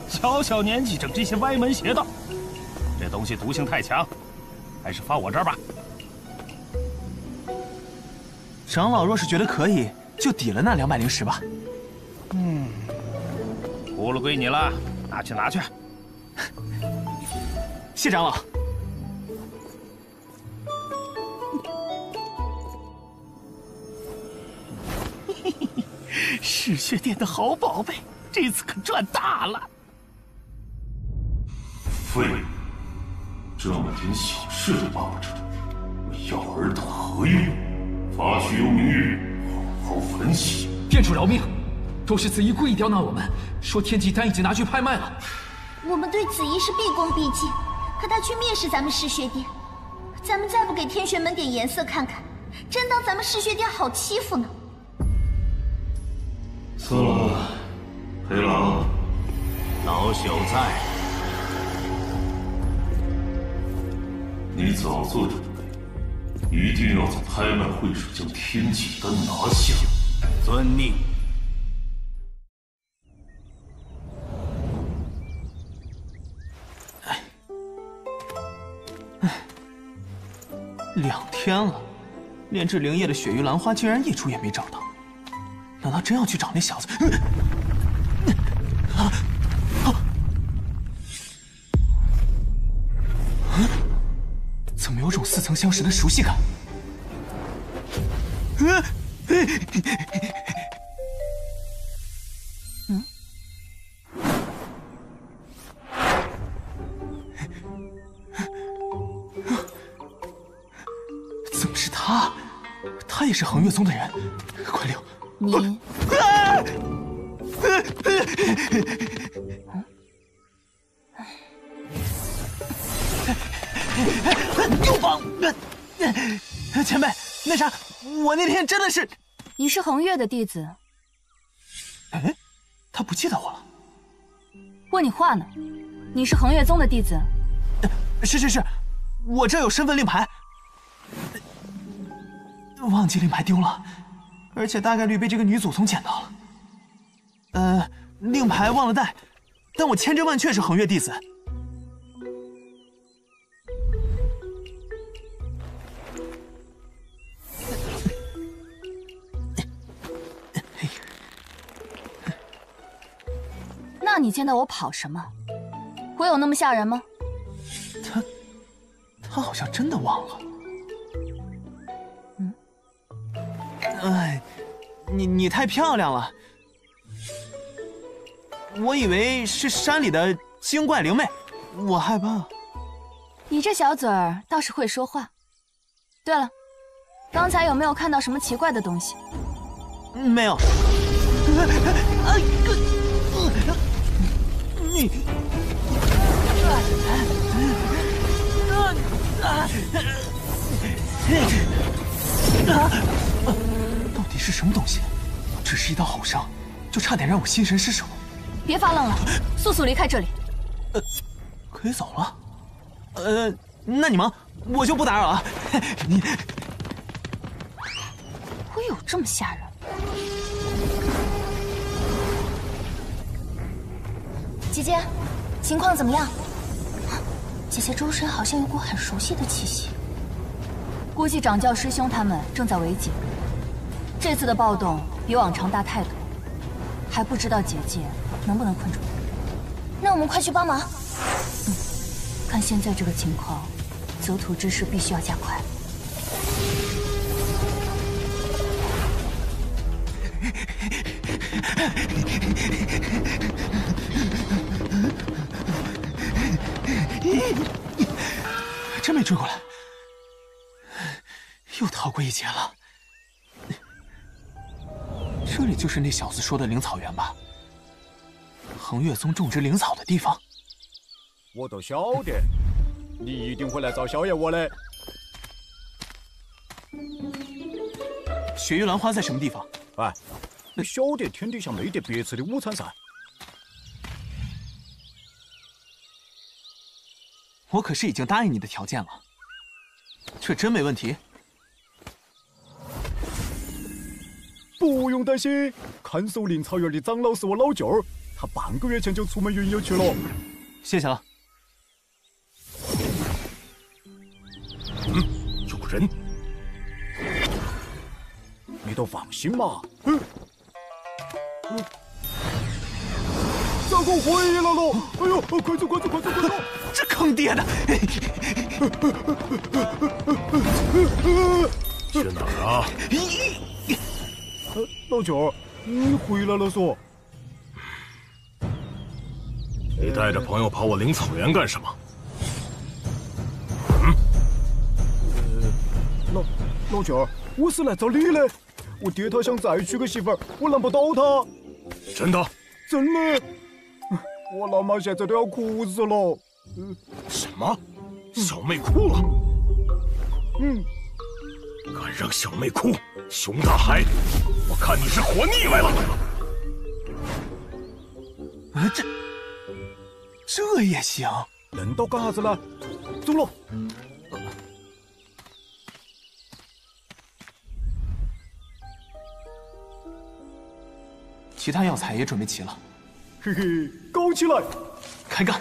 小小年纪整这些歪门邪道，这东西毒性太强，还是放我这儿吧。长老若是觉得可以，就抵了那两百灵石吧。嗯，葫芦归你了，拿去拿去。<laughs> 谢长老。<laughs> 嗜血殿的好宝贝，这次可赚大了。废物，这么点小事都办不成，我要儿斗何用？发去幽冥玉，好好反省。店主饶命，都是子怡故意刁难我们，说天机丹已经拿去拍卖了。我们对子怡是毕恭毕敬，可他却蔑视咱们嗜血殿。咱们再不给天玄门点颜色看看，真当咱们嗜血殿好欺负呢？算了，黑狼，老朽在。你早做准备，一定要在拍卖会上将天际丹拿下。遵命。两天了，炼制灵液的雪域兰花竟然一株也没找到。难道真要去找那小子？啊啊！怎么有种似曾相识的熟悉感？嗯？怎么是他？他也是恒月宗的人。快溜！你。又帮！前辈，那啥，我那天真的是……你是恒月的弟子。哎，他不记得我了。问你话呢，你是恒月宗的弟子？是是是，我这有身份令牌。忘记令牌丢了，而且大概率被这个女祖宗捡到了。呃，令牌忘了带，但我千真万确是恒月弟子。那你见到我跑什么？我有那么吓人吗？他，他好像真的忘了。嗯。哎，你你太漂亮了，我以为是山里的精怪灵妹，我害怕。你这小嘴儿倒是会说话。对了，刚才有没有看到什么奇怪的东西？没有。哎 <laughs> 你，到底是什么东西？只是一道吼声，就差点让我心神失守。别发愣了，速速离开这里。呃，可以走了。呃，那你忙，我就不打扰了。<laughs> 你，会有这么吓人？姐姐，情况怎么样？姐姐周身好像有股很熟悉的气息，估计掌教师兄他们正在围剿。这次的暴动比往常大太多，还不知道姐姐能不能困住。那我们快去帮忙。看现在这个情况，择土之事必须要加快。<laughs> 真没追过来，又逃过一劫了。这里就是那小子说的灵草园吧？恒月宗种植灵草的地方。我都晓得，你一定会来找小爷我的。雪域兰花在什么地方？哎，那晓得天底下没得别吃的午餐噻？我可是已经答应你的条件了，这真没问题。不用担心，看守林草原的长老是我老舅儿，他半个月前就出门云游去了。谢谢了。嗯，有人。你都放心嘛。嗯。大哥回来了！哎呦，快走快走快走快走！这坑爹的！去哪儿啊？老九，你回来了嗦？你带着朋友跑我灵草原干什么？老老九，我是来找你的。我爹他想再娶个媳妇儿，我拦不到他。真的？真的。我老妈现在都要哭死了。嗯什么？小妹哭了？嗯。敢让小妹哭，熊大海，我看你是活腻歪了。啊，这这也行？人都干啥子了？走了。其他药材也准备齐了。嘿嘿，搞起来！开干！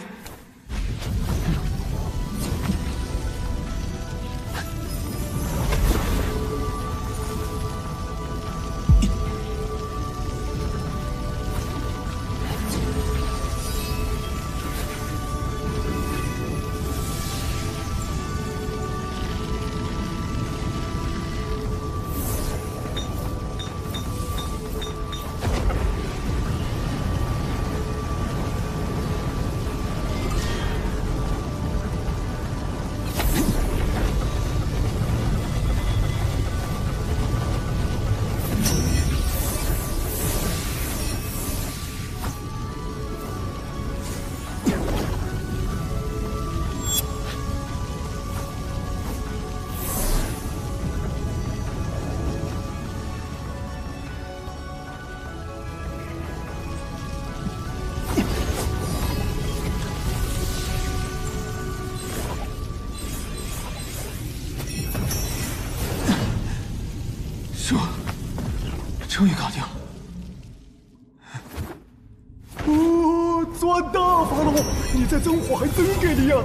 了！你在整活还真给力呀！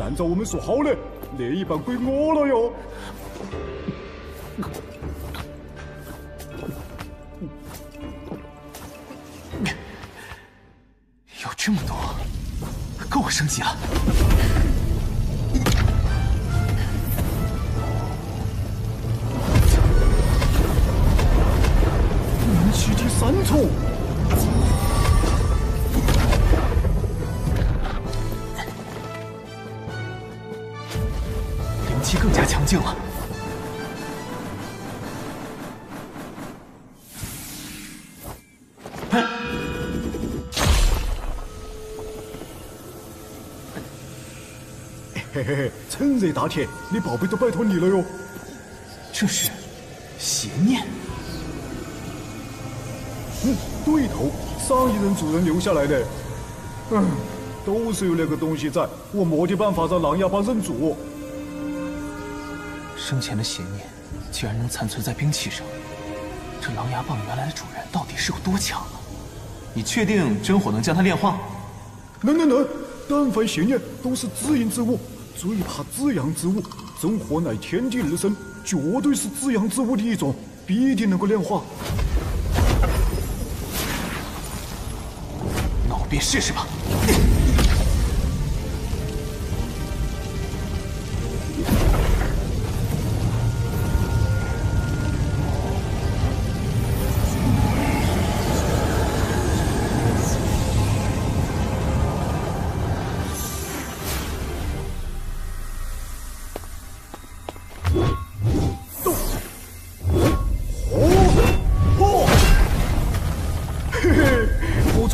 按照我们说好的，那一半归我了哟。有这么多，够我升级了。三重，气更加强劲了。嘿嘿嘿，趁热打铁，你宝贝都拜托你了哟。这是邪念。嗯，对头，上一任主人留下来的。嗯，都是有那个东西在，我没得办法让狼牙棒认主。生前的邪念竟然能残存在兵器上，这狼牙棒原来的主人到底是有多强啊？你确定真火能将它炼化？能能能，但凡邪念都是滋阴之物，最怕滋阳之物。真火乃天地而生，绝对是滋阳之物的一种，必定能够炼化。那我便试试吧。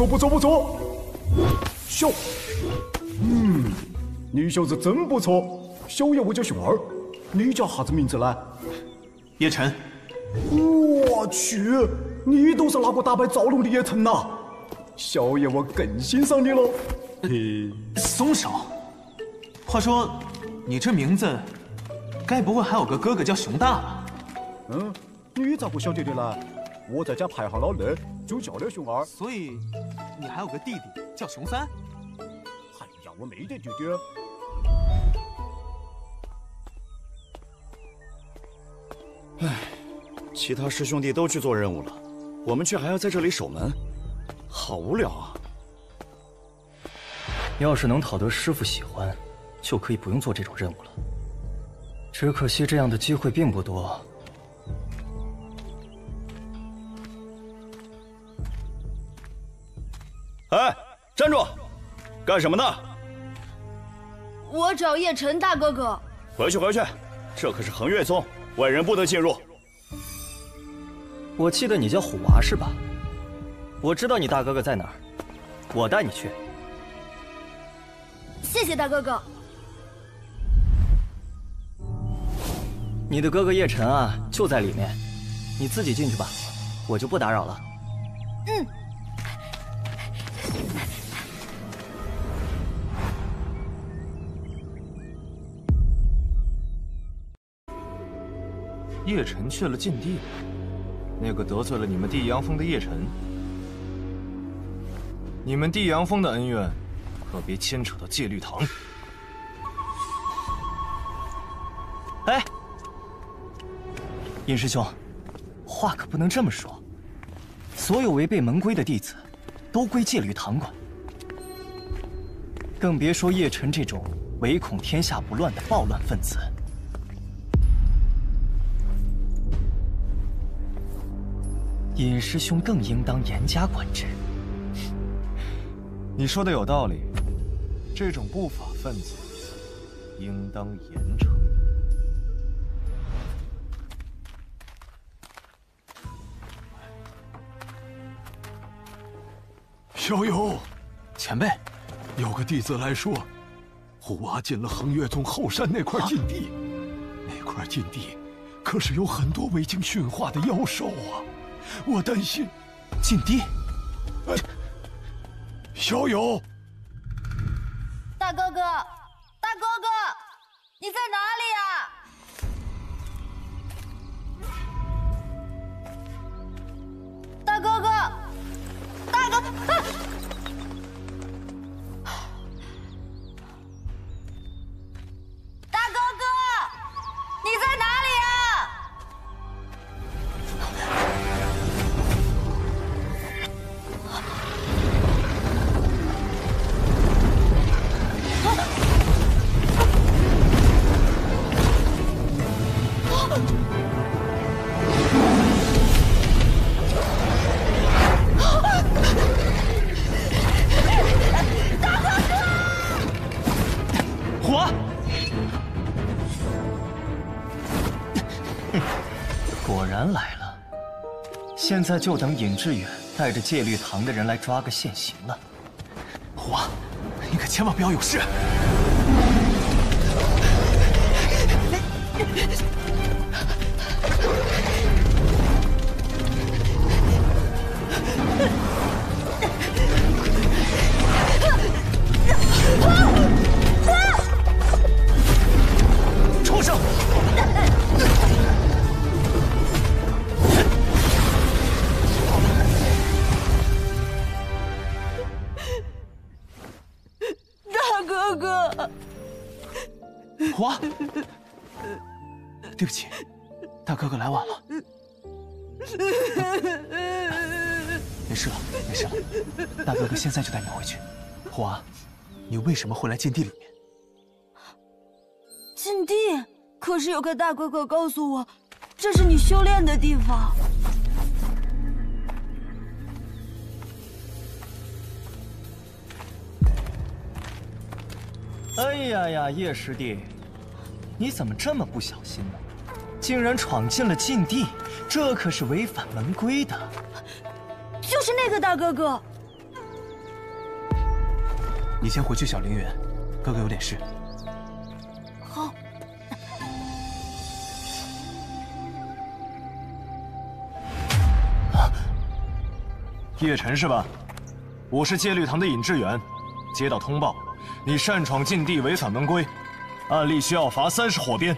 不错不错。小，嗯，你小子真不错。小爷我叫熊二，你叫啥子名字呢？叶晨。我去，你都是那个打败赵龙的叶晨呐！小爷我更欣赏你了。嘿，松手。话说，你这名字，该不会还有个哥哥叫熊大吧？嗯，你咋不晓得的呢？我在家排行老二，就叫了熊二。所以，你还有个弟弟叫熊三？哎呀我没得弟弟。唉，其他师兄弟都去做任务了，我们却还要在这里守门，好无聊啊！要是能讨得师傅喜欢，就可以不用做这种任务了。只可惜这样的机会并不多。哎，站住！干什么呢？我找叶晨大哥哥。回去回去，这可是恒岳宗，外人不得进入。我记得你叫虎娃是吧？我知道你大哥哥在哪儿，我带你去。谢谢大哥哥。你的哥哥叶晨啊，就在里面，你自己进去吧，我就不打扰了。嗯。叶晨去了禁地，那个得罪了你们地阳峰的叶晨，你们地阳峰的恩怨，可别牵扯到戒律堂。哎，尹师兄，话可不能这么说。所有违背门规的弟子，都归戒律堂管，更别说叶辰这种唯恐天下不乱的暴乱分子。尹师兄更应当严加管制。你说的有道理，这种不法分子应当严惩。小友，前辈，有个弟子来说，虎娃进了恒月宗后山那块禁地，那块禁地可是有很多未经驯化的妖兽啊。我担心，禁地。小友，大哥哥，大哥哥，现在就等尹志远带着戒律堂的人来抓个现行了。虎娃，你可千万不要有事。你为什么会来禁地里面？禁地？可是有个大哥哥告诉我，这是你修炼的地方。哎呀呀，叶师弟，你怎么这么不小心呢？竟然闯进了禁地，这可是违反门规的。就是那个大哥哥。你先回去小陵园，哥哥有点事。好。<laughs> 叶晨是吧？我是戒律堂的尹志远，接到通报，你擅闯禁地，违反门规，按例需要罚三十火鞭。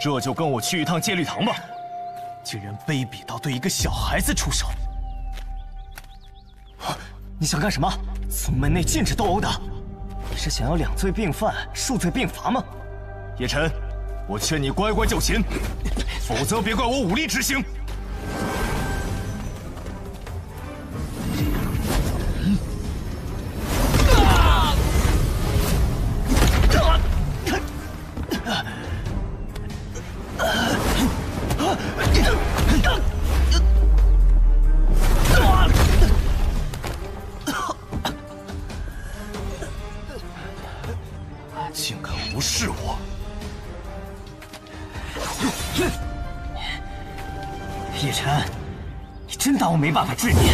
这就跟我去一趟戒律堂吧。竟然卑鄙到对一个小孩子出手！<gasps> 你想干什么？宗门内禁止斗殴的。你是想要两罪并犯，数罪并罚吗？叶辰，我劝你乖乖就擒，否则别怪我武力执行。当我没办法治你？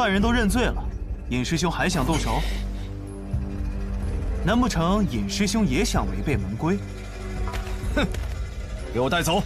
犯人都认罪了，尹师兄还想动手？难不成尹师兄也想违背门规？哼，给我带走！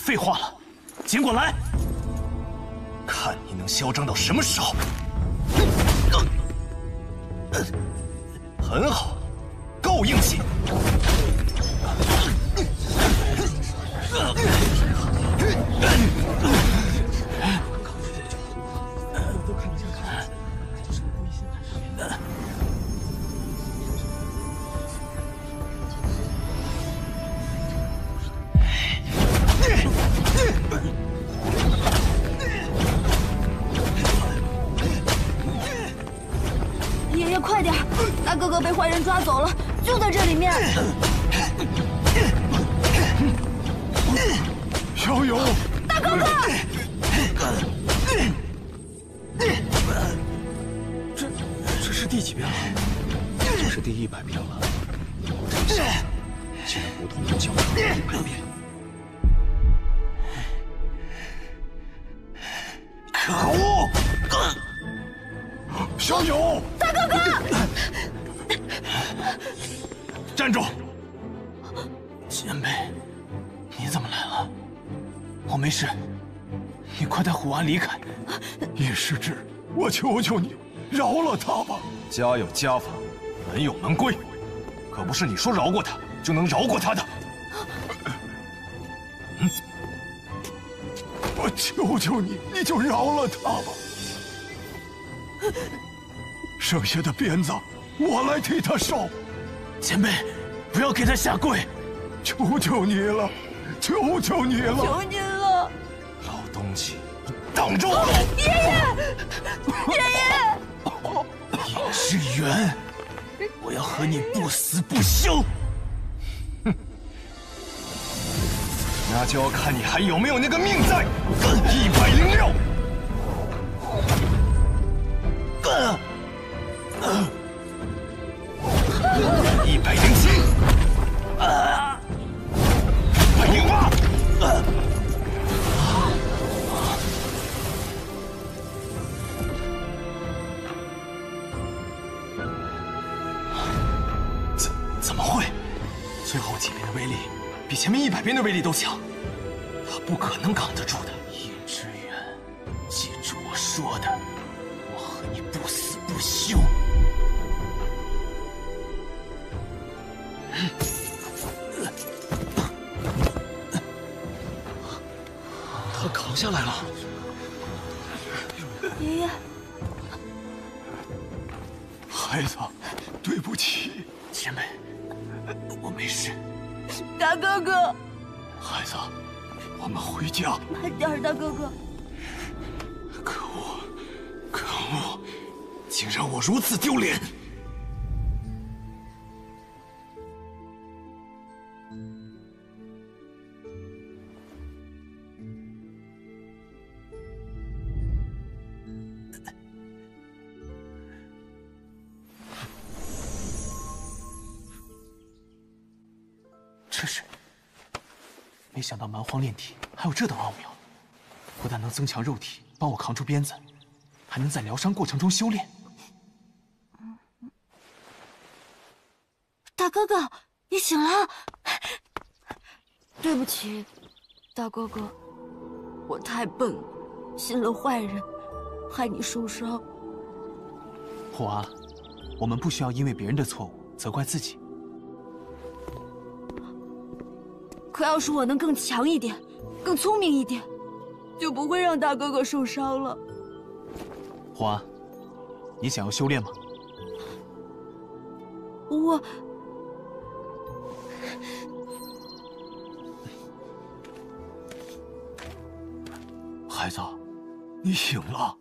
废话了，尽管来，看你能嚣张到什么时候！很好，够硬气！在这里面。小友，叶世志，我求求你，饶了他吧。家有家法，门有门规，可不是你说饶过他就能饶过他的。我求求你，你就饶了他吧。剩下的鞭子，我来替他受。前辈，不要给他下跪！求求你了，求求你了！挡住！爷爷，爷爷！尹志远，我要和你不死不休！哼，<laughs> 那就要看你还有没有那个命在。一百零六。一百零七，一百零八，最后几遍的威力比前面一百遍的威力都强，他不可能扛得住的。尹志远，记住我说的，我和你不死不休。他扛下来了。爷爷，孩子，对不起，前辈，我没事。大哥哥，孩子，我们回家。慢点，大哥哥。可恶，可恶，竟让我如此丢脸！没想到蛮荒炼体还有这等奥妙，不但能增强肉体，帮我扛住鞭子，还能在疗伤过程中修炼。大哥哥，你醒了。对不起，大哥哥，我太笨了，信了坏人，害你受伤。虎娃，我们不需要因为别人的错误责怪自己。可要是我能更强一点，更聪明一点，就不会让大哥哥受伤了。虎娃，你想要修炼吗？我。孩子，你醒了。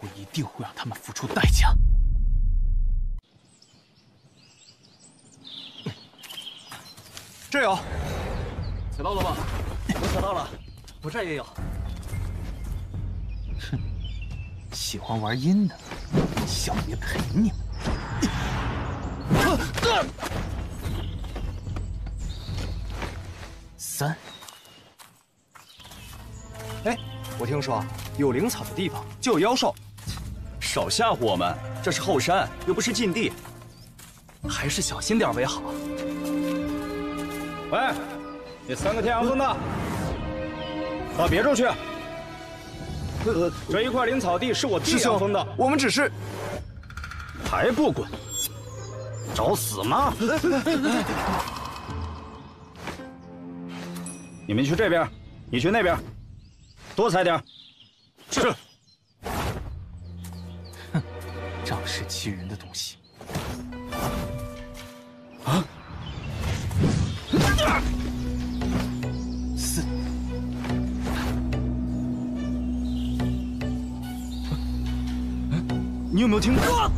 我一定会让他们付出代价。这有，采到了吧？我采到了，我这也有。哼，喜欢玩阴的，小爷陪你们。三。哎，我听说有灵草的地方就有妖兽。少吓唬我们！这是后山，又不是禁地，还是小心点为好。喂，你三个天阳峰的，到别处去。这一块灵草地是我地阳峰的，我们只是还不滚，找死吗？<laughs> 你们去这边，你去那边，多采点。是。仗势欺人的东西！啊！四！你有没有听过？啊！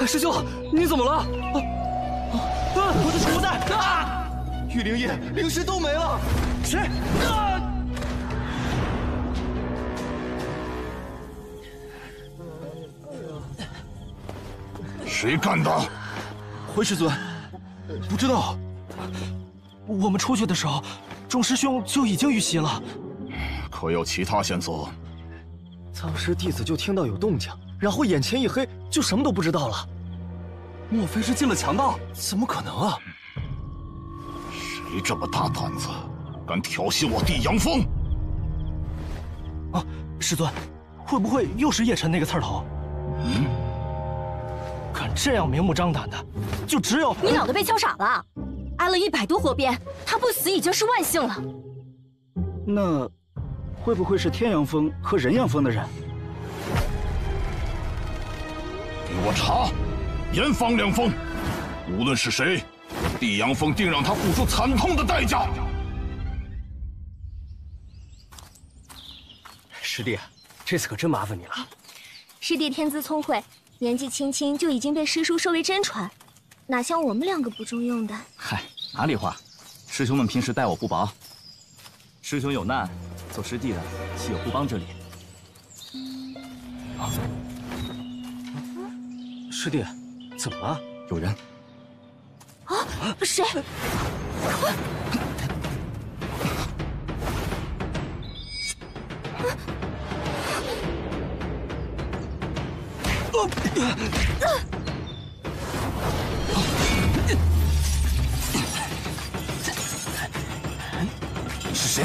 哎，师兄，你怎么了？啊！我的储物袋！啊！玉灵叶、灵石都没了！谁？啊！谁干的？回师尊，不知道。我们出去的时候，众师兄就已经遇袭了。可有其他线索？当时弟子就听到有动静，然后眼前一黑，就什么都不知道了。莫非是进了强盗？怎么可能啊！谁这么大胆子，敢挑衅我地阳峰？啊，师尊，会不会又是叶辰那个刺头？嗯。敢这样明目张胆的，就只有你脑袋被敲傻了。挨了一百多火鞭，他不死已经是万幸了。那会不会是天阳峰和人阳峰的人？给我查，严防两峰。无论是谁，地阳峰定让他付出惨痛的代价。师弟，这次可真麻烦你了。师弟天资聪慧。年纪轻轻就已经被师叔收为真传，哪像我们两个不中用的。嗨，哪里话，师兄们平时待我不薄，师兄有难，做师弟的岂有不帮之理？啊，师弟，怎么了？有人。啊，谁？是谁？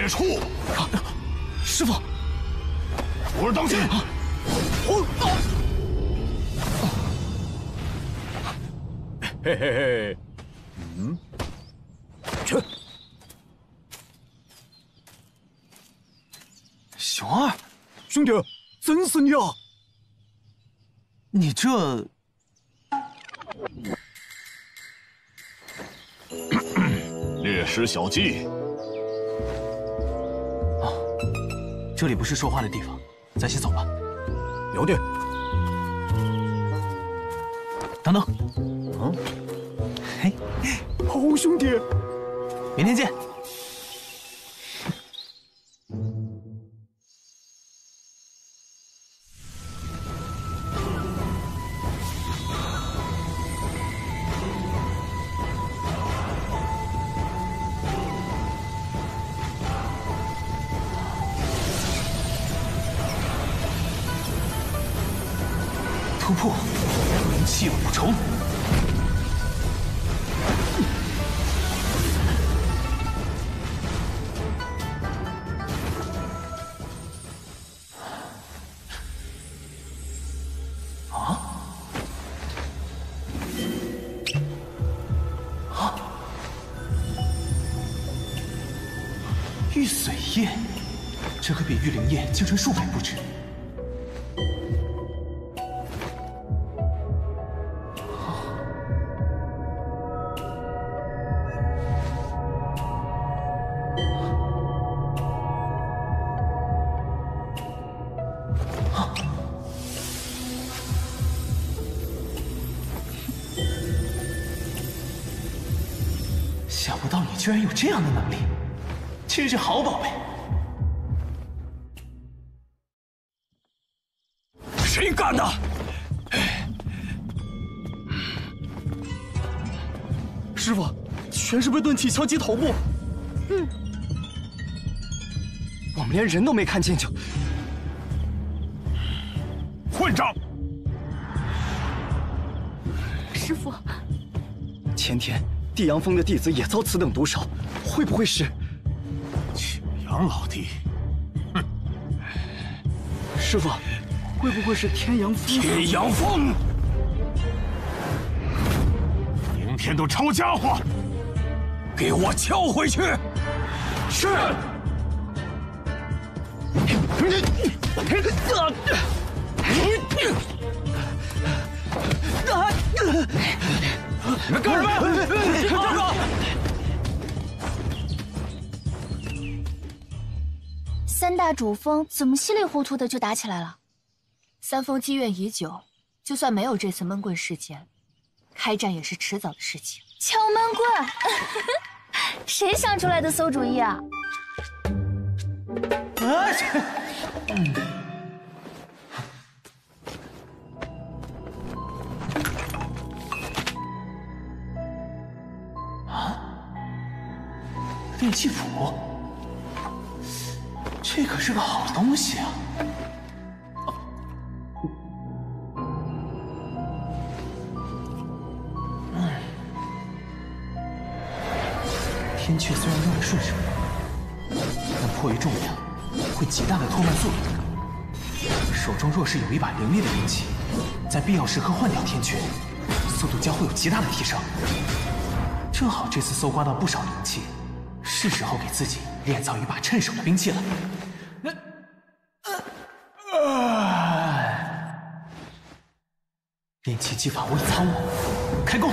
孽畜！师傅，徒儿当心！嘿嘿嘿，嗯，去。熊二，兄弟，真是你啊！你这……猎食小技，这里不是说话的地方，咱先走吧。有点。等等，嗯，嘿，好兄弟，明天见。玉灵液精纯数倍不止。想不到你居然有这样的能力，真是好宝贝！全是被钝器敲击头部。嗯，我们连人都没看见就……混账！师傅，前天地阳峰的弟子也遭此等毒手，会不会是曲阳老弟？哼！师傅，会不会是天阳峰？天阳峰！明天都抄家伙，给我敲回去！是。你们干什么？站住！三大主峰怎么稀里糊涂的就打起来了？三峰积怨已久，就算没有这次闷棍事件，开战也是迟早的事情。敲闷棍，谁想出来的馊主意啊？啊！炼气斧，这可是个好东西啊！天阙虽然用的顺手，但迫于重量，会极大的拖慢速度。手中若是有一把凌厉的兵器，在必要时刻换掉天阙，速度将会有极大的提升。正好这次搜刮到不少灵气，是时候给自己炼造一把趁手的兵器了。那炼气技法我已参悟，开工！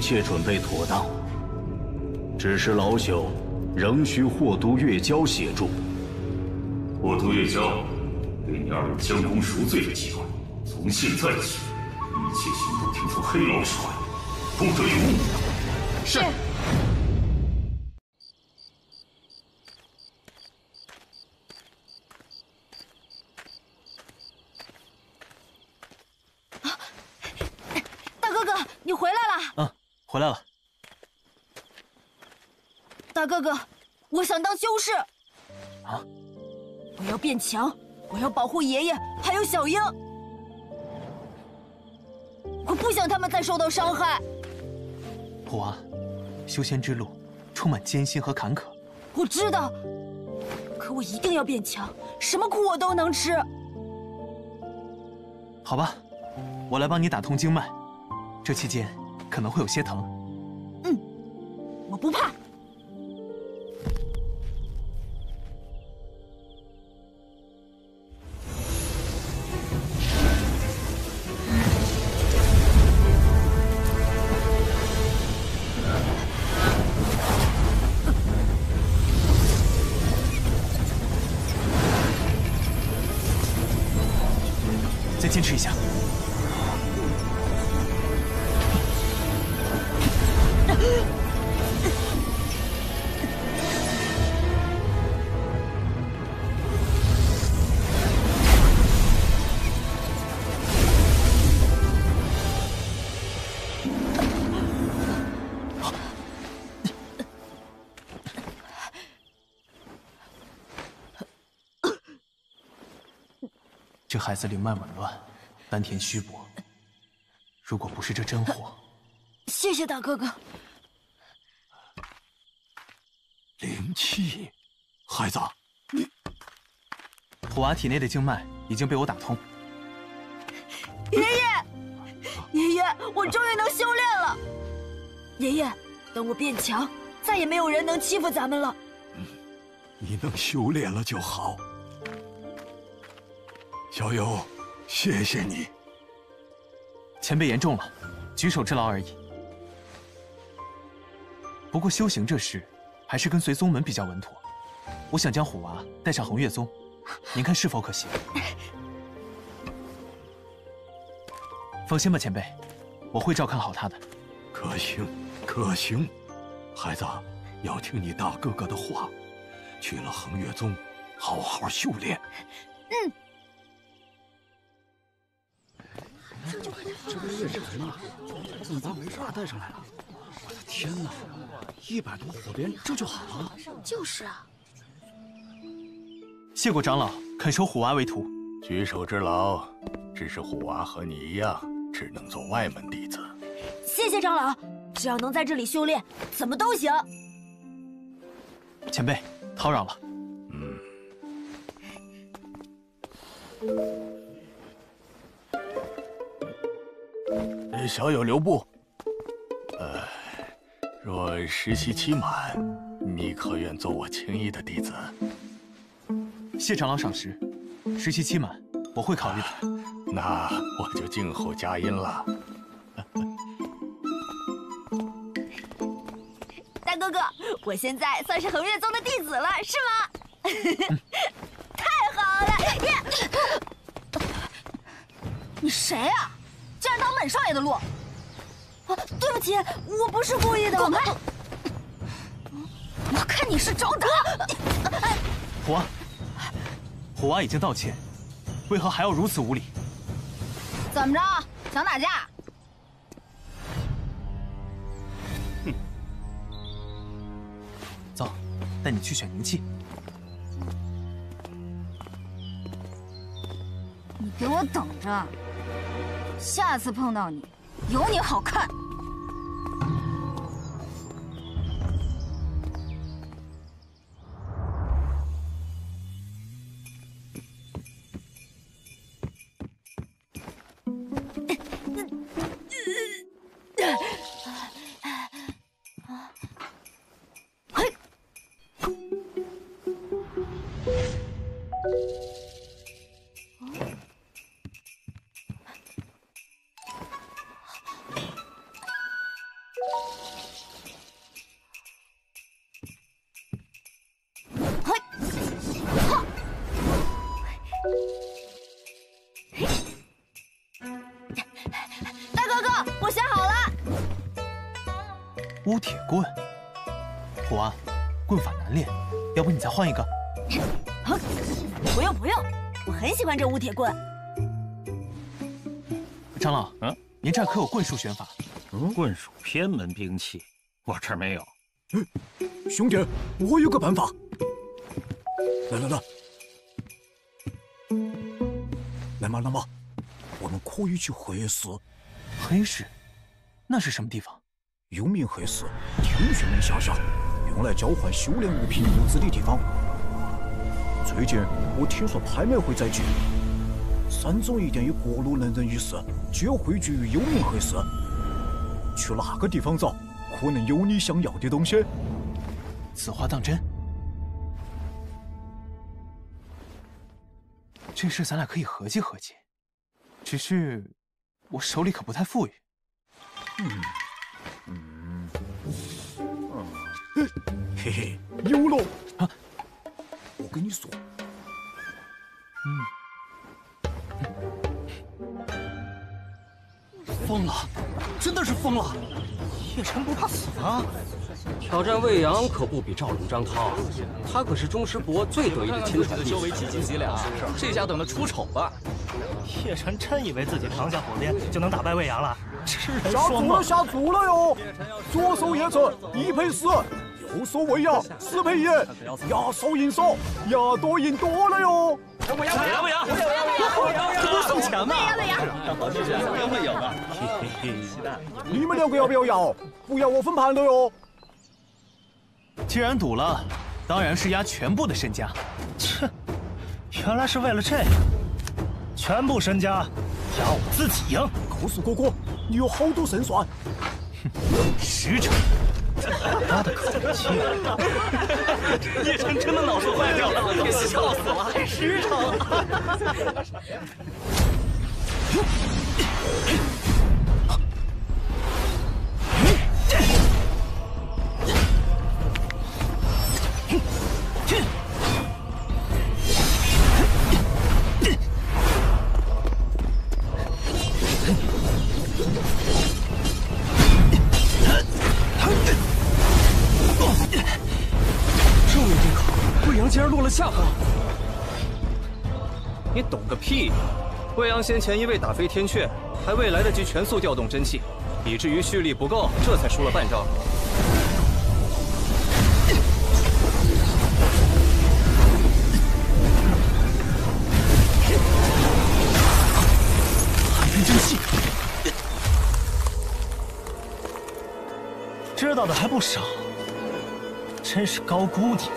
一切准备妥当，只是老朽仍需霍都月娇协助。霍都月娇，给你二位将功赎罪的机会。从现在起，一切行动听从黑老指挥，不得有误。是。大哥哥，你回来了！嗯，回来了。大哥哥，我想当修士。啊！我要变强，我要保护爷爷还有小樱。我不想他们再受到伤害。普娃，修仙之路充满艰辛和坎坷。我知道，可我一定要变强，什么苦我都能吃。好吧，我来帮你打通经脉，这期间可能会有些疼。嗯，我不怕。孩子灵脉紊乱，丹田虚薄。如果不是这真火，谢谢大哥哥。灵气，孩子，你普娃体内的经脉已经被我打通。爷爷，爷爷，我终于能修炼了。爷爷，等我变强，再也没有人能欺负咱们了。你能修炼了就好。小友，谢谢你。前辈言重了，举手之劳而已。不过修行这事，还是跟随宗门比较稳妥。我想将虎娃带上恒月宗，您看是否可行？放心吧，前辈，我会照看好他的。可行，可行。孩子，要听你大哥哥的话，去了恒月宗，好好修炼。嗯。这不是月辰吗？怎么把没事带上来了？我的天哪！一百多火鞭，这就好了？就是啊。谢过长老，肯收虎娃为徒。举手之劳，只是虎娃和你一样，只能做外门弟子。谢谢长老，只要能在这里修炼，怎么都行。前辈，叨扰了。嗯。小友留步。呃，若实习期满，你可愿做我青衣的弟子？谢长老赏识，实习期满，我会考虑的。那我就静候佳音了。大哥哥，我现在算是恒月宗的弟子了，是吗？<laughs> 太好了！你谁啊？竟然挡本少爷的路！啊，对不起，我不是故意的。滚开！我看你是找打！虎娃，虎娃已经道歉，为何还要如此无礼？怎么着？想打架？哼！走，带你去选灵器。你给我等着！下次碰到你，有你好看。再换一个？<laughs> 不用不用，我很喜欢这乌铁棍。长老，嗯，您这儿可有棍术选法？嗯棍术偏门兵器，我这儿没有。兄弟，我有个办法。来来来，来嘛来嘛，我们可以去黑市。黑市？那是什么地方？幽冥黑市，天玄门下辖，用来交换修炼物品物资的地方。最近我听说拍卖会在举，三宗一店有各路能人异士，皆汇聚于幽冥黑市。去哪个地方找，可能有你想要的东西。此话当真？这事咱俩可以合计合计，只是我手里可不太富裕。嗯嗯嘿嘿，有了！啊，我跟你说，嗯疯了，真的是疯了！叶辰不怕死吗？挑战魏阳可不比赵龙、张涛，他可是钟师伯最得意的亲传弟子。这下等他出丑了。叶辰真以为自己扛下火鞭就能打败魏阳了？痴人下说梦！注了，下注了哟！左手叶辰一赔四，右手魏阳四赔一，压手赢少，压多赢多了哟！魏阳，魏阳，魏阳，这不是送钱吗？魏阳，魏阳，看好戏去，一定会有？的。你们两个要不要要？不要我分盘的哟！既然赌了，当然是押全部的身家。切，原来是为了这个，全部身家押我自己赢。告诉哥哥，你有好多胜算。实诚，<laughs> 他的口气，叶辰真的脑子坏掉了，笑死了，还实诚。阳竟然落了下风。你懂个屁！未央先前因为打飞天阙，还未来得及全速调动真气，以至于蓄力不够，这才输了半招。寒冰真气，知道的还不少，真是高估你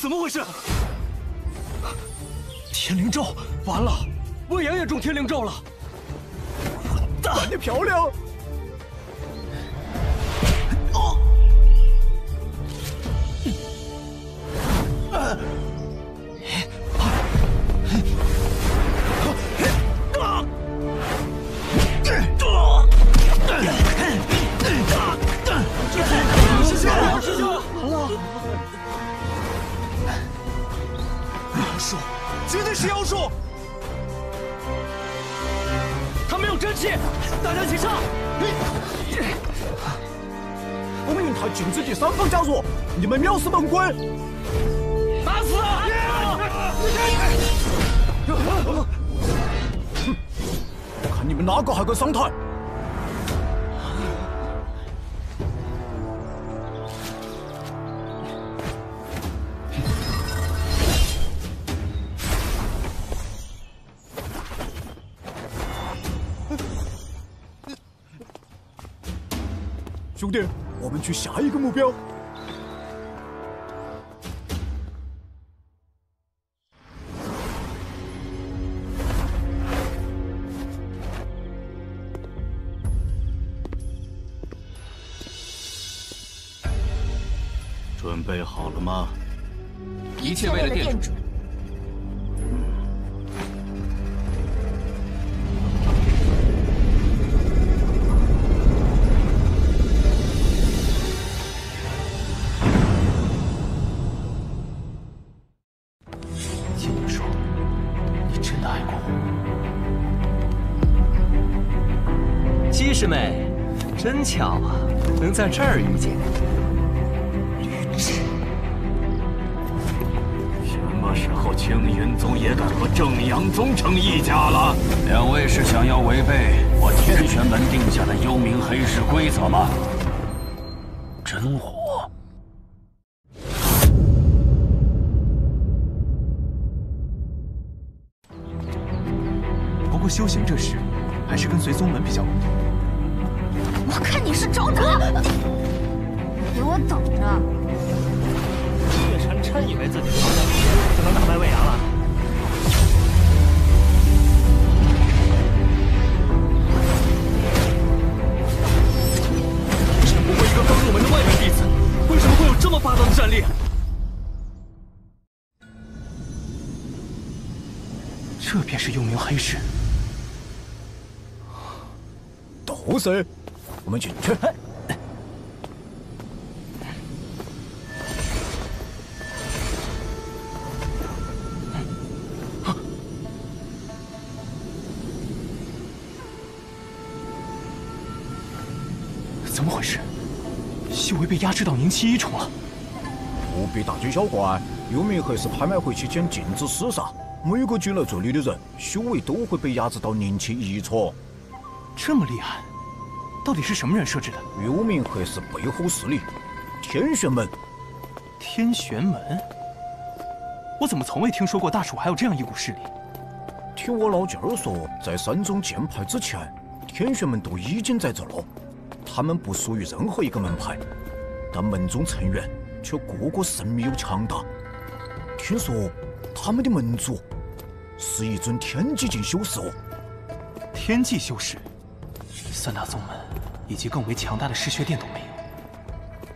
怎么回事？天灵咒完了，魏阳也中天灵咒了。混蛋，玩的漂亮！绝对是妖术！他没有真气，大家一起上！我们引他禁止第三方加入，你们藐视本规！打死他！看你们哪个还敢上台！兄弟，我们去下一个目标。准备好了吗？一切为了店主。在这儿遇见。什么时候青云宗也敢和正阳宗成一家了？两位是想要违背我天玄门定下的幽冥黑市规则吗？真火！我们去去。<laughs> 怎么回事？修为被压制到凝气一重了。不必大惊小怪，幽冥黑是拍卖会期间禁止厮杀，每个进来这里的人，修为都会被压制到凝气一重。这么厉害，到底是什么人设置的？幽冥黑是背后势力，天玄门。天玄门？我怎么从未听说过大楚还有这样一股势力？听我老舅儿说，在三宗剑派之前，天玄门都已经在这了。他们不属于任何一个门派，但门中成员却个个神秘又强大。听说他们的门主是一尊天机境修士哦。天际修士，三大宗门以及更为强大的嗜血殿都没有，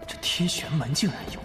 这天玄门竟然有。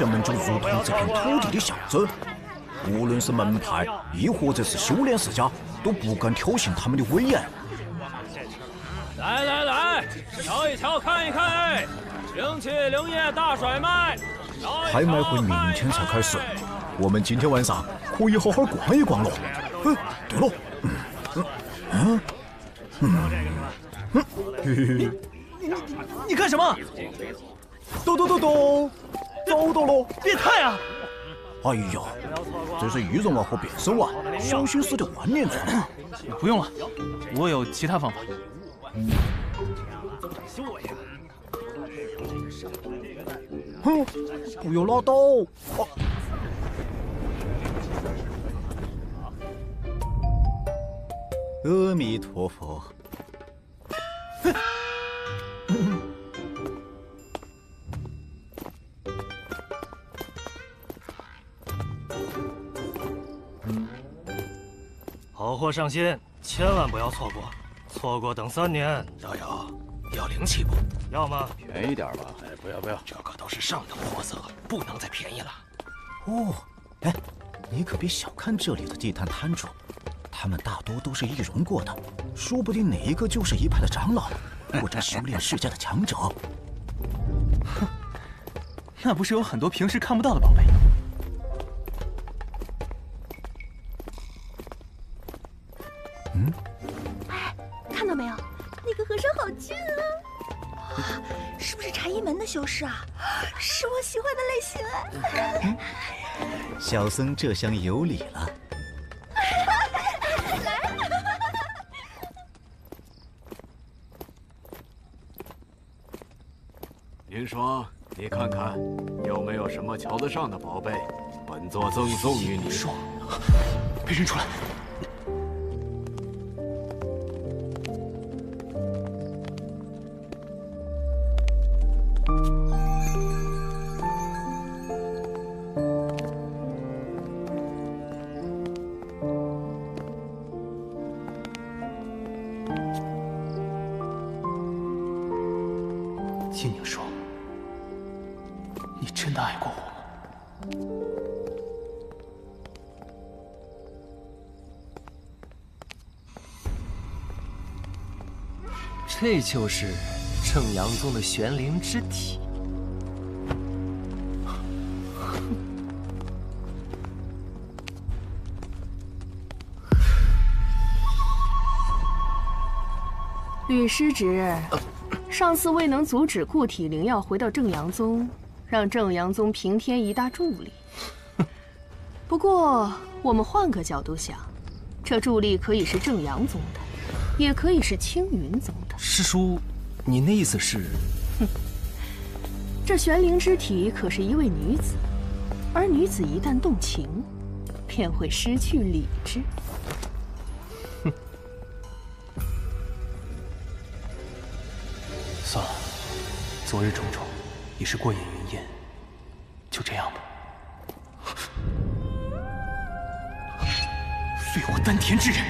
玄门就如同这片土地的象征，无论是门派，亦或者是修炼世家，都不敢挑衅他们的威严。来来来，瞧一瞧，看一看，灵气灵液大甩卖。拍卖会明天才开始，我们今天晚上可以好好逛一逛了。嗯，对了，嗯嗯嗯嗯，嘿嘿嘿，你你干什么？咚咚咚咚，找到了！变态啊！哎呀，这是易容丸和变身丸，小心死的万年船。不用了，我有其他方法。哼，不要拉倒！啊阿弥陀佛。货上新，千万不要错过，错过等三年。道友，要零起步？要吗？便宜点吧。哎，不要不要，这可都是上等货色，不能再便宜了。哦，哎，你可别小看这里的地摊摊主，他们大多都是易容过的，说不定哪一个就是一派的长老，或者修炼世家的强者。<laughs> 哼，那不是有很多平时看不到的宝贝？小僧这厢有礼了。来，林霜，你看看有没有什么瞧得上的宝贝，本座赠送于你。霜，别认出来。这就是正阳宗的玄灵之体。吕师侄，上次未能阻止固体灵药回到正阳宗，让正阳宗平添一大助力。<laughs> 不过，我们换个角度想，这助力可以是正阳宗的，也可以是青云宗的。师叔，您的意思是？哼，这玄灵之体可是一位女子，而女子一旦动情，便会失去理智。哼算了，昨日种种已是过眼云烟，就这样吧。废我丹田之人！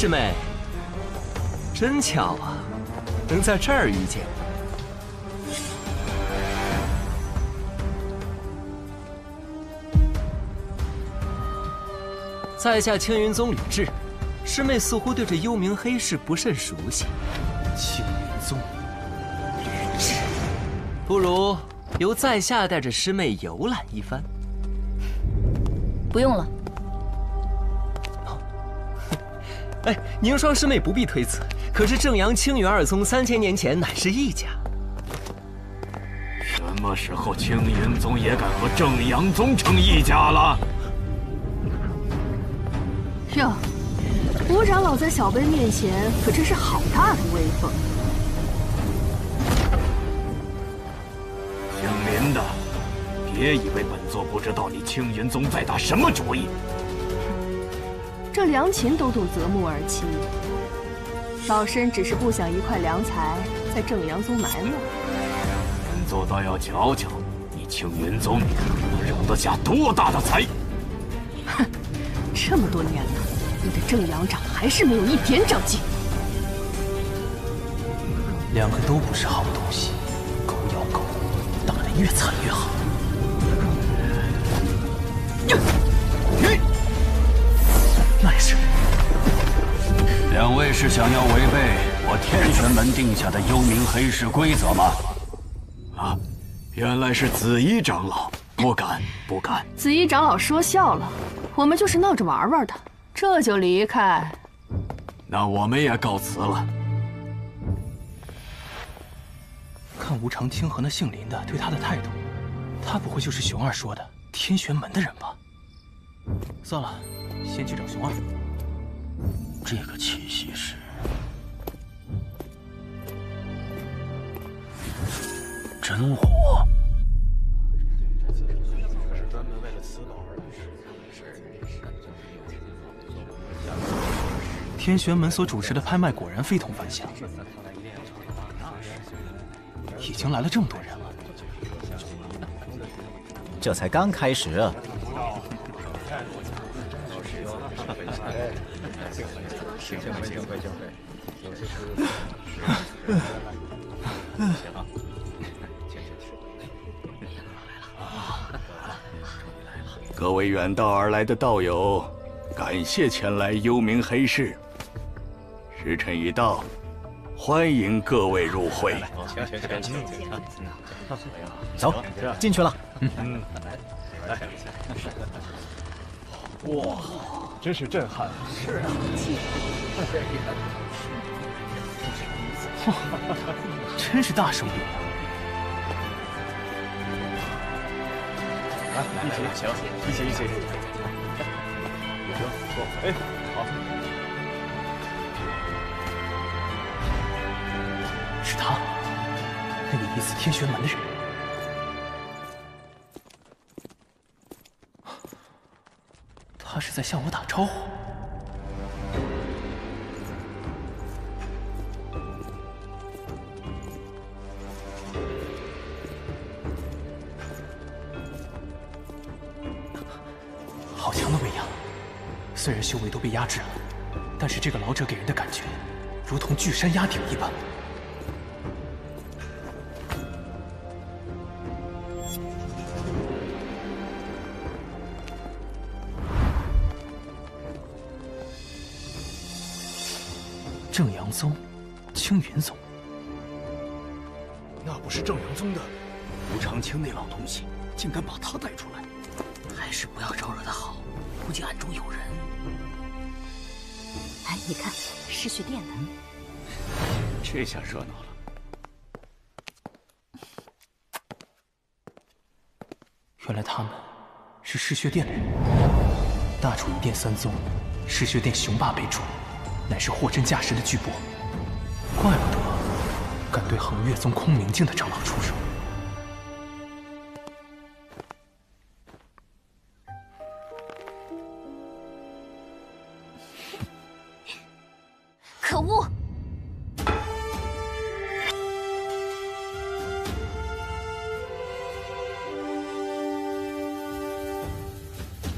师妹，真巧啊，能在这儿遇见。在下青云宗吕雉，师妹似乎对这幽冥黑市不甚熟悉。青云宗吕雉，不如由在下带着师妹游览一番。不用了。哎，凝霜师妹不必推辞，可是正阳、青云二宗三千年前乃是一家。什么时候青云宗也敢和正阳宗成一家了？哟，吴长老在小辈面前可真是好大的威风。姓林的，别以为本座不知道你青云宗在打什么主意。这良禽都懂择木而栖，老身只是不想一块良材在正阳宗埋没。本座倒要瞧瞧，你青云宗能容得下多大的财！哼，<laughs> 这么多年了。你的正阳掌还是没有一点长进，两个都不是好东西，狗咬狗，打得越惨越好。是想要违背我天玄门定下的幽冥黑市规则吗？啊，原来是紫衣长老，不敢不敢。紫衣长老说笑了，我们就是闹着玩玩的。这就离开，那我们也告辞了。看无常听和那姓林的对他的态度，他不会就是熊二说的天玄门的人吧？算了，先去找熊二。这个气息是真火。天玄门所主持的拍卖果然非同凡响，已经来了这么多人了，这才刚开始。各位远道而来的道友，感谢前来幽冥黑市。时辰已到，欢迎各位入会。走，进去了。嗯，来，哇，真是震撼！是啊，哇，真是大手笔。来，一起，行，一起，一起。行，坐。哎，好。是他，那个疑似天玄门的人。他是在向我打招呼。好强的威压虽然修为都被压制了但是这个老者给人的感觉如同巨山压顶一般。正阳宗，青云宗，那不是正阳宗的吴长青那老东西，竟敢把他带出来，还是不要招惹他好，估计暗中有人。哎，你看，嗜血殿的，这下热闹了。原来他们是嗜血殿的人。大楚一殿三宗，嗜血殿雄霸辈出。乃是货真价实的巨擘，怪不得敢对恒月宗空明境的长老出手。可恶！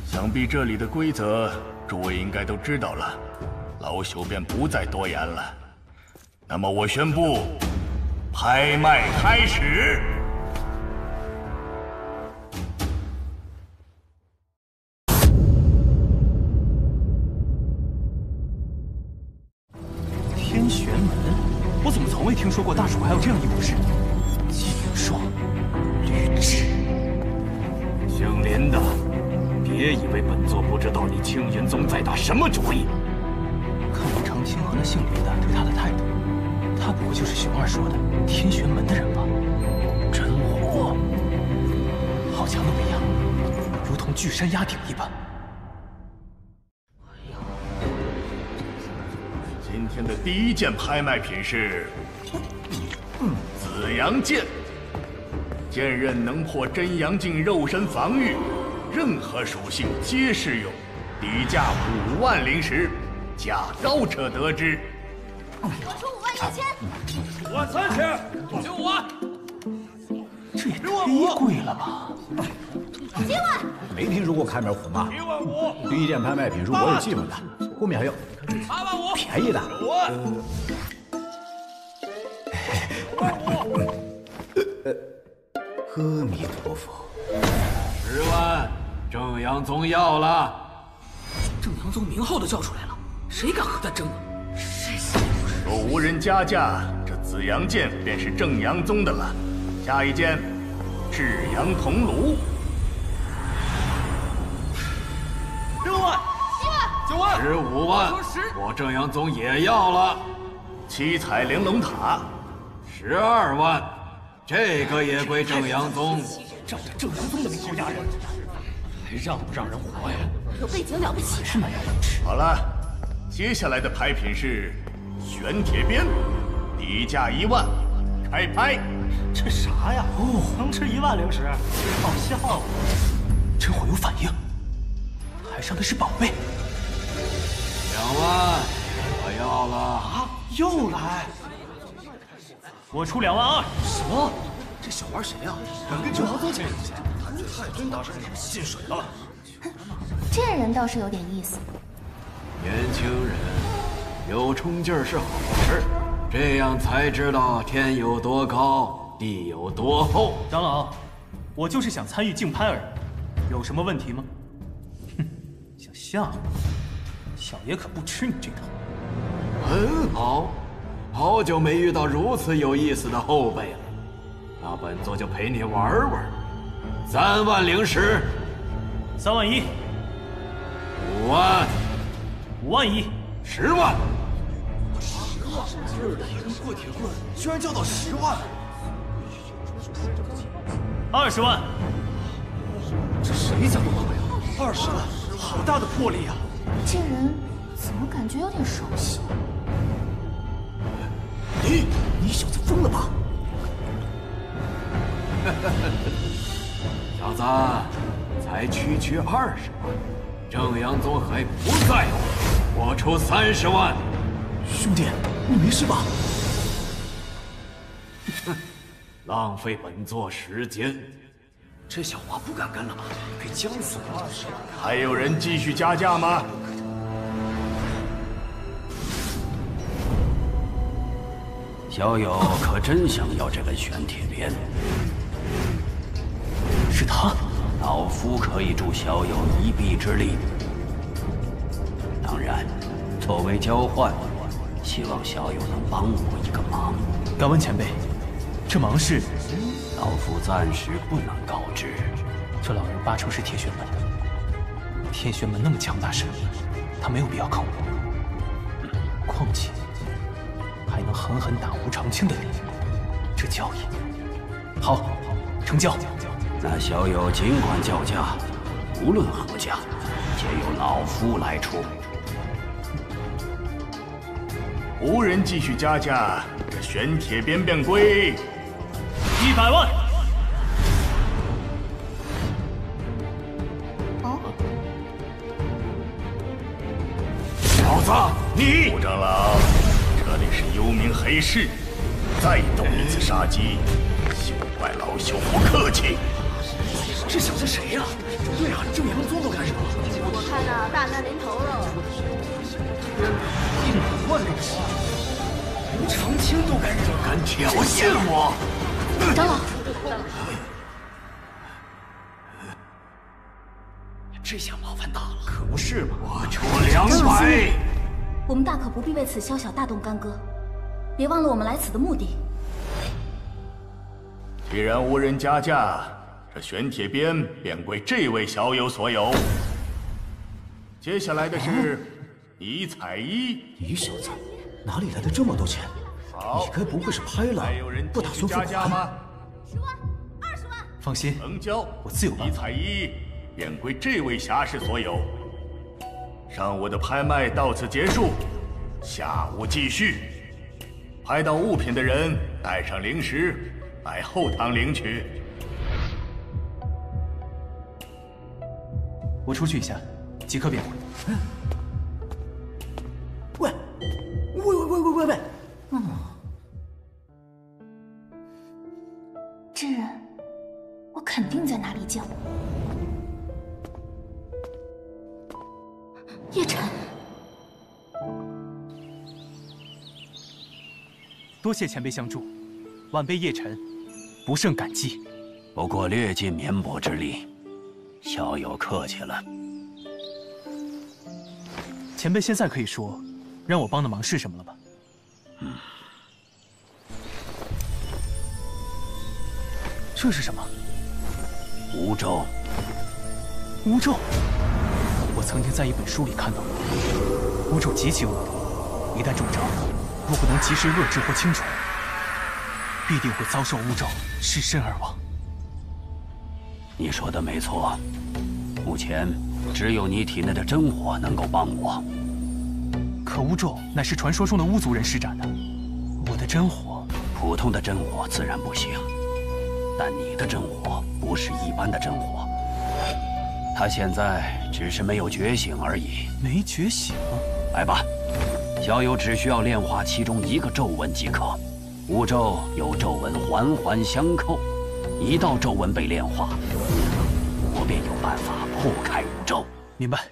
想必这里的规则，诸位应该都知道了。老朽便不再多言了。那么我宣布，拍卖开始。山压顶一般。今天的第一件拍卖品是紫阳剑，剑刃能破真阳境肉身防御，任何属性皆适用，底价五万灵石。价高者得之。我出五万一千，五万三千，九万，这也忒贵了吧？七万，没听说过开门红啊。一万五，第一件拍卖品是我有记录的，后面还有八万五，便宜的。阿弥陀佛，十万，正阳宗要了。正阳宗名号都叫出来了。谁敢和他争啊？若无人加价，这紫阳剑便是正阳宗的了。下一件，至阳铜炉，十五万，我正阳宗也要了。七彩玲珑塔，十二万，这个也归正阳宗。仗着正阳宗的名头压人，还让不让人活呀？有背景了不起？是蛮有本事。好了。接下来的拍品是玄铁鞭，底价一万，开拍。这啥呀？哦，能吃一万灵石，好笑。真火有反应，还上的是宝贝。两万，我要了。啊！又来。我出两万二。什么？这小玩谁呀？敢跟正阳宗签东西？太真打是进水了。这人倒是有点意思。年轻人，有冲劲儿是好事，这样才知道天有多高，地有多厚。长老，我就是想参与竞拍而已，有什么问题吗？哼，想吓唬小爷可不吃你这套。很好，好久没遇到如此有意思的后辈了，那本座就陪你玩玩。三万灵石，三万一，五万。五万一，十万，十万！破铁棍，居然叫到十万！二十万，这谁家的炮呀？二十万，好大的魄力啊！这人怎么感觉有点熟悉？你，你小子疯了吧？<laughs> 小子，才区区二十万，正阳宗还不在乎。我出三十万，兄弟，你没事吧？哼，<laughs> 浪费本座时间。这小华不敢跟了吧？被僵死了。还有人继续加价吗？小友可真想要这根玄铁鞭？是他。老夫可以助小友一臂之力。当然，作为交换，希望小友能帮我一个忙。敢问前辈，这忙是？老夫暂时不能告知。这老人八成是铁血门的，铁玄门那么强大神力，他没有必要靠我。况且。还能狠狠打吴长青的脸，这交易好，成交。那小友尽管叫价，无论何价，皆由老夫来出。无人继续加价，这玄铁鞭便归一百万。哦，小子，你！吴长老。这里是幽冥黑市，再动一次杀机，休怪老朽不客气。这小子谁呀？对啊，正阳宗都干什么？我看呐，大难临头了。一百万吴长青都敢惹，敢挑衅我？长老，这下麻烦大了。可不是嘛！我出两百。我们大可不必为此宵小大动干戈，别忘了我们来此的目的。既然无人加价，这玄铁鞭便归这位小友所有。接下来的是李彩衣。你小子哪里来的这么多钱？你该不会是拍了不打算付款？十万、二十万。放心，成交我自有办法。李彩衣便归这位侠士所有。上午的拍卖到此结束，下午继续。拍到物品的人带上零食，来后堂领取。我出去一下，即刻便回。多谢前辈相助，晚辈叶晨不胜感激。不过略尽绵薄之力，小友客气了。前辈现在可以说，让我帮的忙是什么了吧？嗯。这是什么？巫咒。巫咒。我曾经在一本书里看到过，巫咒极其恶毒，一旦中招，若不能及时遏制或清除，必定会遭受巫咒，失身而亡。你说的没错，目前只有你体内的真火能够帮我。可巫咒乃是传说中的巫族人施展的，我的真火，普通的真火自然不行，但你的真火不是一般的真火。他现在只是没有觉醒而已。没觉醒？来吧，小友只需要炼化其中一个咒文即可。五咒有咒文环环相扣，一道咒文被炼化，我便有办法破开五咒。明白。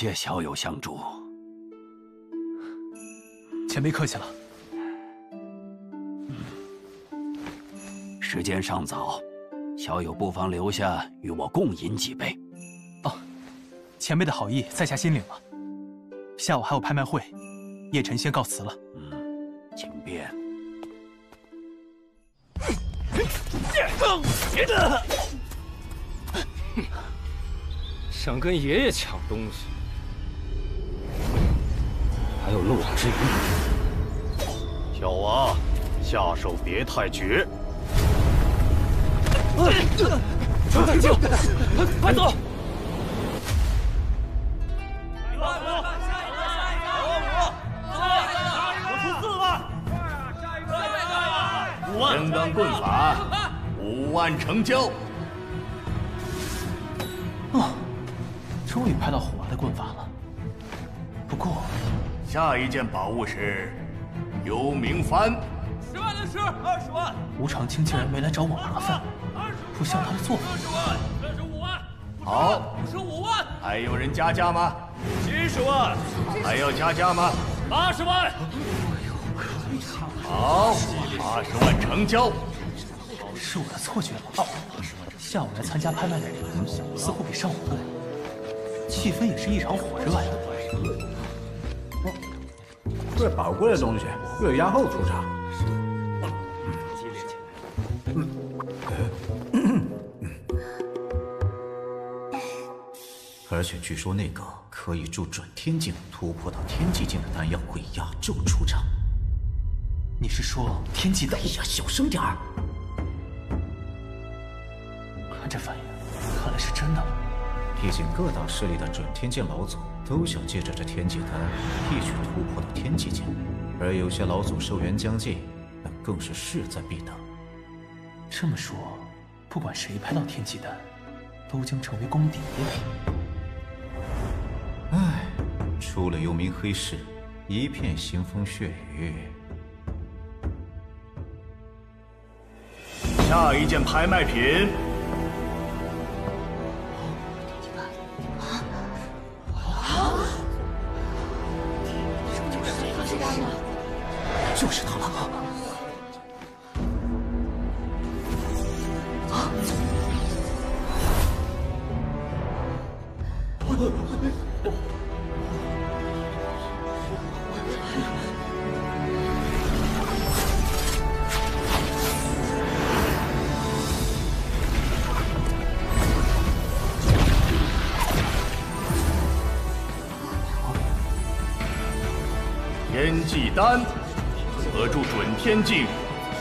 谢小友相助。前辈客气了。时间尚早，小友不妨留下与我共饮几杯。哦，前辈的好意在下心领了。下午还有拍卖会，叶晨先告辞了。嗯，请便。想跟爷爷抢东西，还有漏网之鱼。小娃，下手别太绝。程太清，快走！一万。五，下一个，下一个，我出四万，下一个，下一个，五万，五万。成交。哦，终于拍到虎娃的棍法了。不过，下一件宝物是幽冥幡。十万的是，二十万。无常清竟然没来找我麻烦，不像他的作风。二十万，三十五万。好，五十五万。还有人加价吗？七十万。还要加价吗？八十万。好，八十万成交。是我的错觉吗？下午来参加拍卖的人似乎比上午多，气氛也是异常火热呀。这宝贵的东西会有压后出场。而且据说那个可以助转天境突破到天际境的丹药会压轴出场。你是说天际丹？哎呀，小声点儿！看这反应，看来是真的了。毕竟各大势力的转天境老祖都想借着这天际丹一举突破到天际境，而有些老祖寿元将近，那更是势在必得。这么说，不管谁拍到天际丹，都将成为公敌。唉，出了幽冥黑市，一片腥风血雨。下一件拍卖品。就是他了！助准天境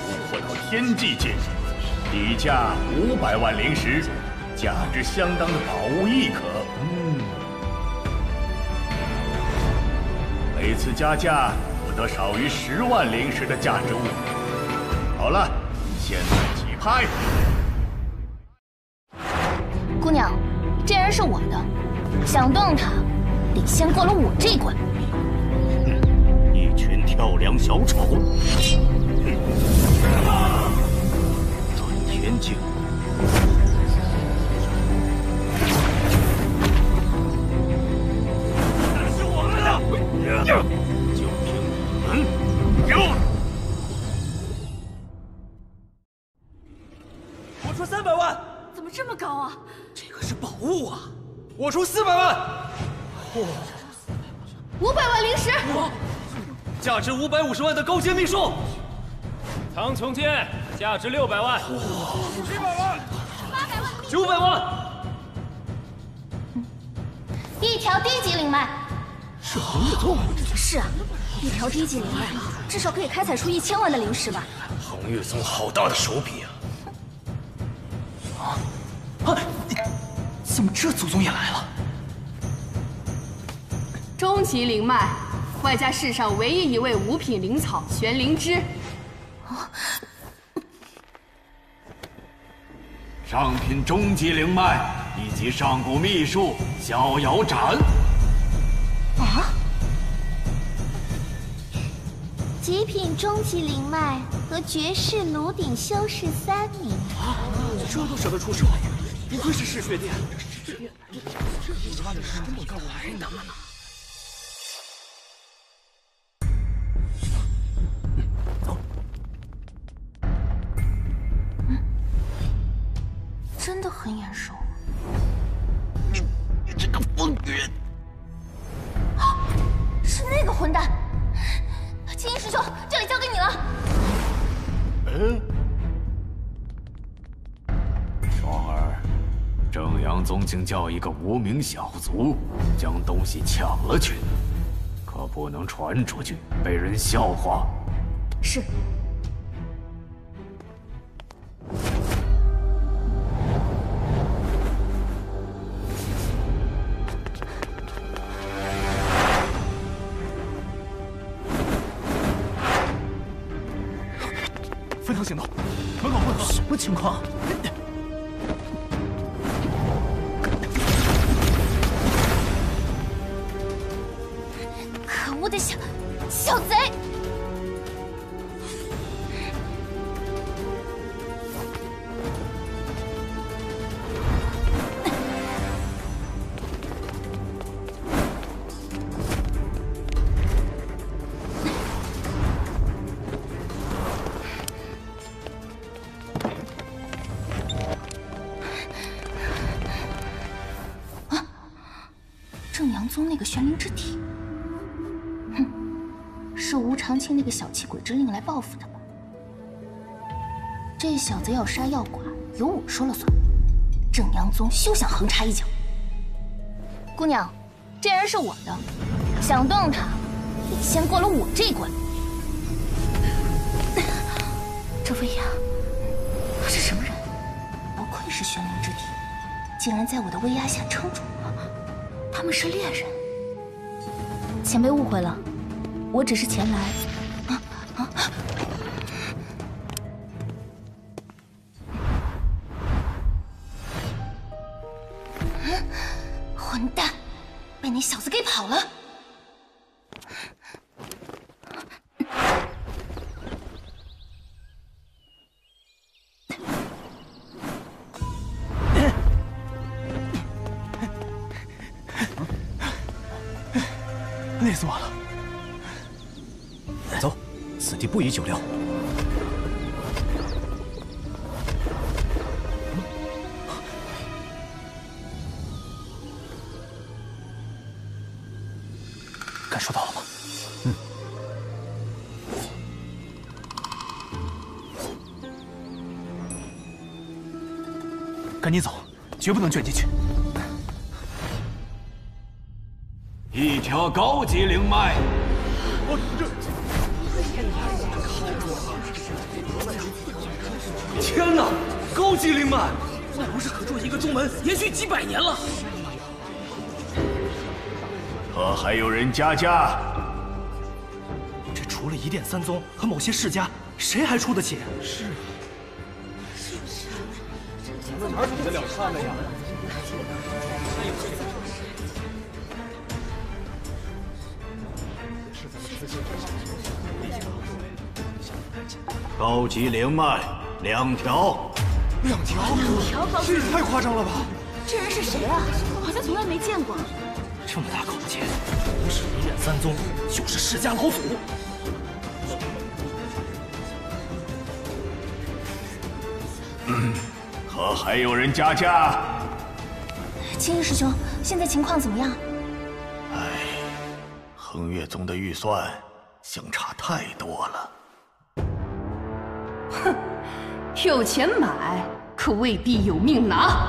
突破到天际界，底价五百万灵石，价值相当的宝物亦可。嗯，每次加价不得少于十万灵石的价值物。好了，现在起拍。姑娘，这人是我的，想动他，得先过了我这关。哼一群跳梁小丑！转天境，那是我们的，就凭你们！给！我我出三百万，怎么这么高啊？这可是宝物啊！我出四百万。嚯！五百万灵石。价值五百五十万的高阶秘术，苍穹剑价值六百万，七百万，八百万，九百万，一条低级灵脉，是恒月宗。是啊，一条低级灵脉，至少可以开采出一千万的灵石吧。恒月宗好大的手笔啊！啊！怎么这祖宗也来了？终极灵脉。外加世上唯一一位五品灵草玄灵芝，上品终极灵脉以及上古秘术逍遥斩。啊！极品终极灵脉和绝世炉鼎修士三名，这都舍得出手？不愧是嗜血殿，这这这挖的是这么高还难吗？走。很眼熟。你你这个疯女人！是那个混蛋！青衣师兄，这里交给你了。嗯。双儿，正阳宗竟叫一个无名小卒将东西抢了去，可不能传出去，被人笑话。是。玄灵之体。哼，是吴长青那个小气鬼之令来报复的吧？这小子要杀要剐，由我说了算。正阳宗休想横插一脚。姑娘，这人是我的，想动他，得先过了我这一关。这威压，他是什么人？不愧是玄灵之体，竟然在我的威压下撑住了。他们是猎人。前辈误会了，我只是前来。此地不宜久留。感受到了吗？嗯。赶紧走，绝不能卷进去。一条高级灵脉。天哪！高级灵脉，那不是可助一个宗门延续几百年了？可还有人加价？这除了一殿三宗和某些世家，谁还出得起？是。啊，咱们哪比得了？他们呀？高级灵脉两条，两条，两条高级，这也太夸张了吧！这人是谁啊？好像从来没见过。这么大口气，不是一殿三宗，就是世家老祖。嗯，可还有人加价？青衣师兄，现在情况怎么样？哎，恒月宗的预算相差太多了。有钱买，可未必有命拿。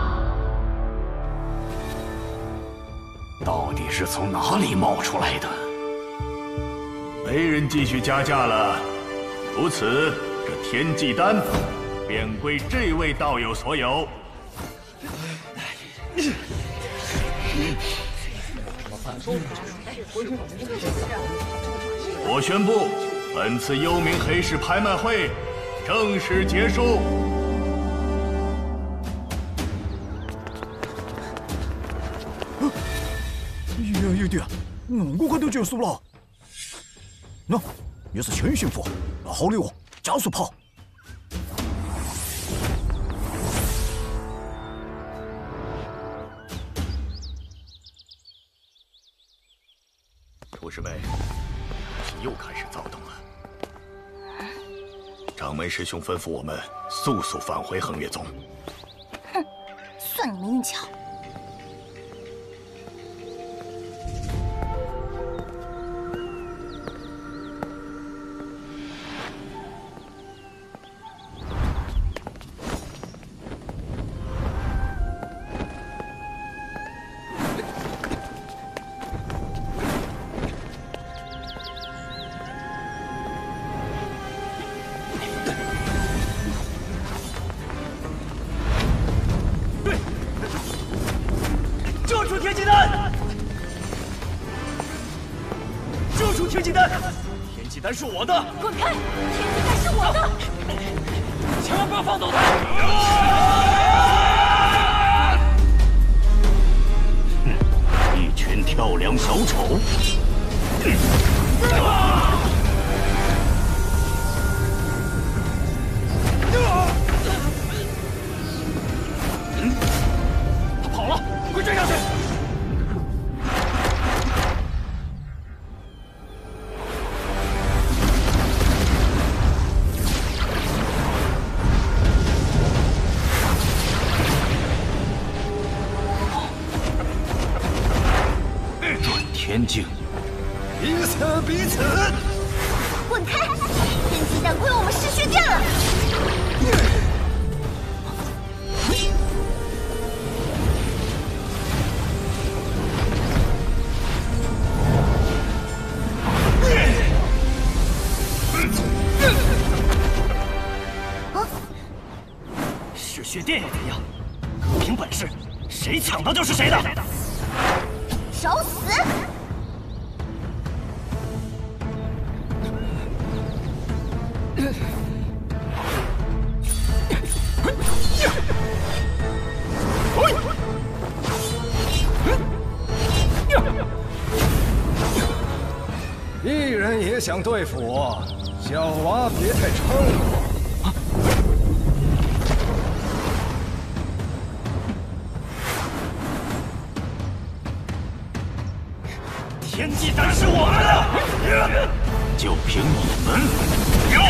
到底是从哪里冒出来的？没人继续加价了，如此，这天际丹便归这位道友所有。我宣布，本次幽冥黑市拍卖会正式结束。远一点，那么快就结束了。那，你是千幸福，好礼物，加速跑。掌门师兄吩咐我们速速返回恒月宗。哼算你们运气好想对付我小娃别太猖狂天际丹是我们的就凭你们。呀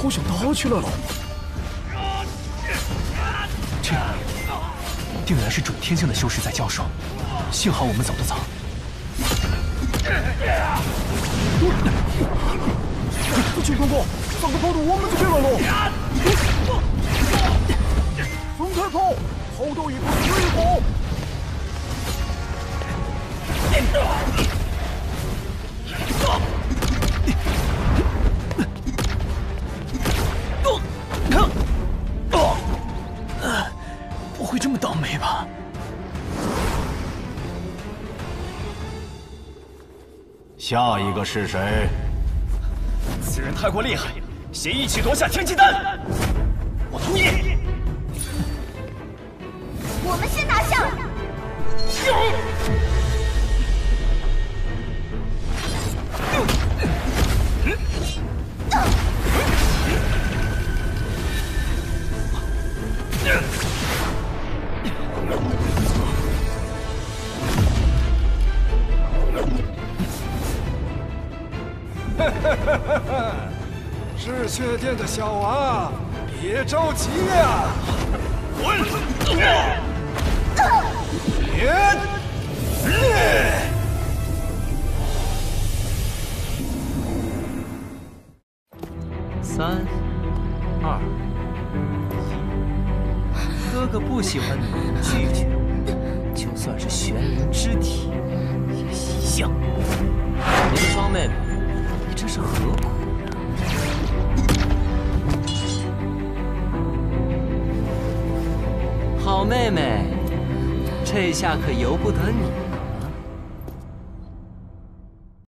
好像打起来了天性的修士在教授，幸好我们走得早。下一个是谁？此人太过厉害，先一起夺下天机丹。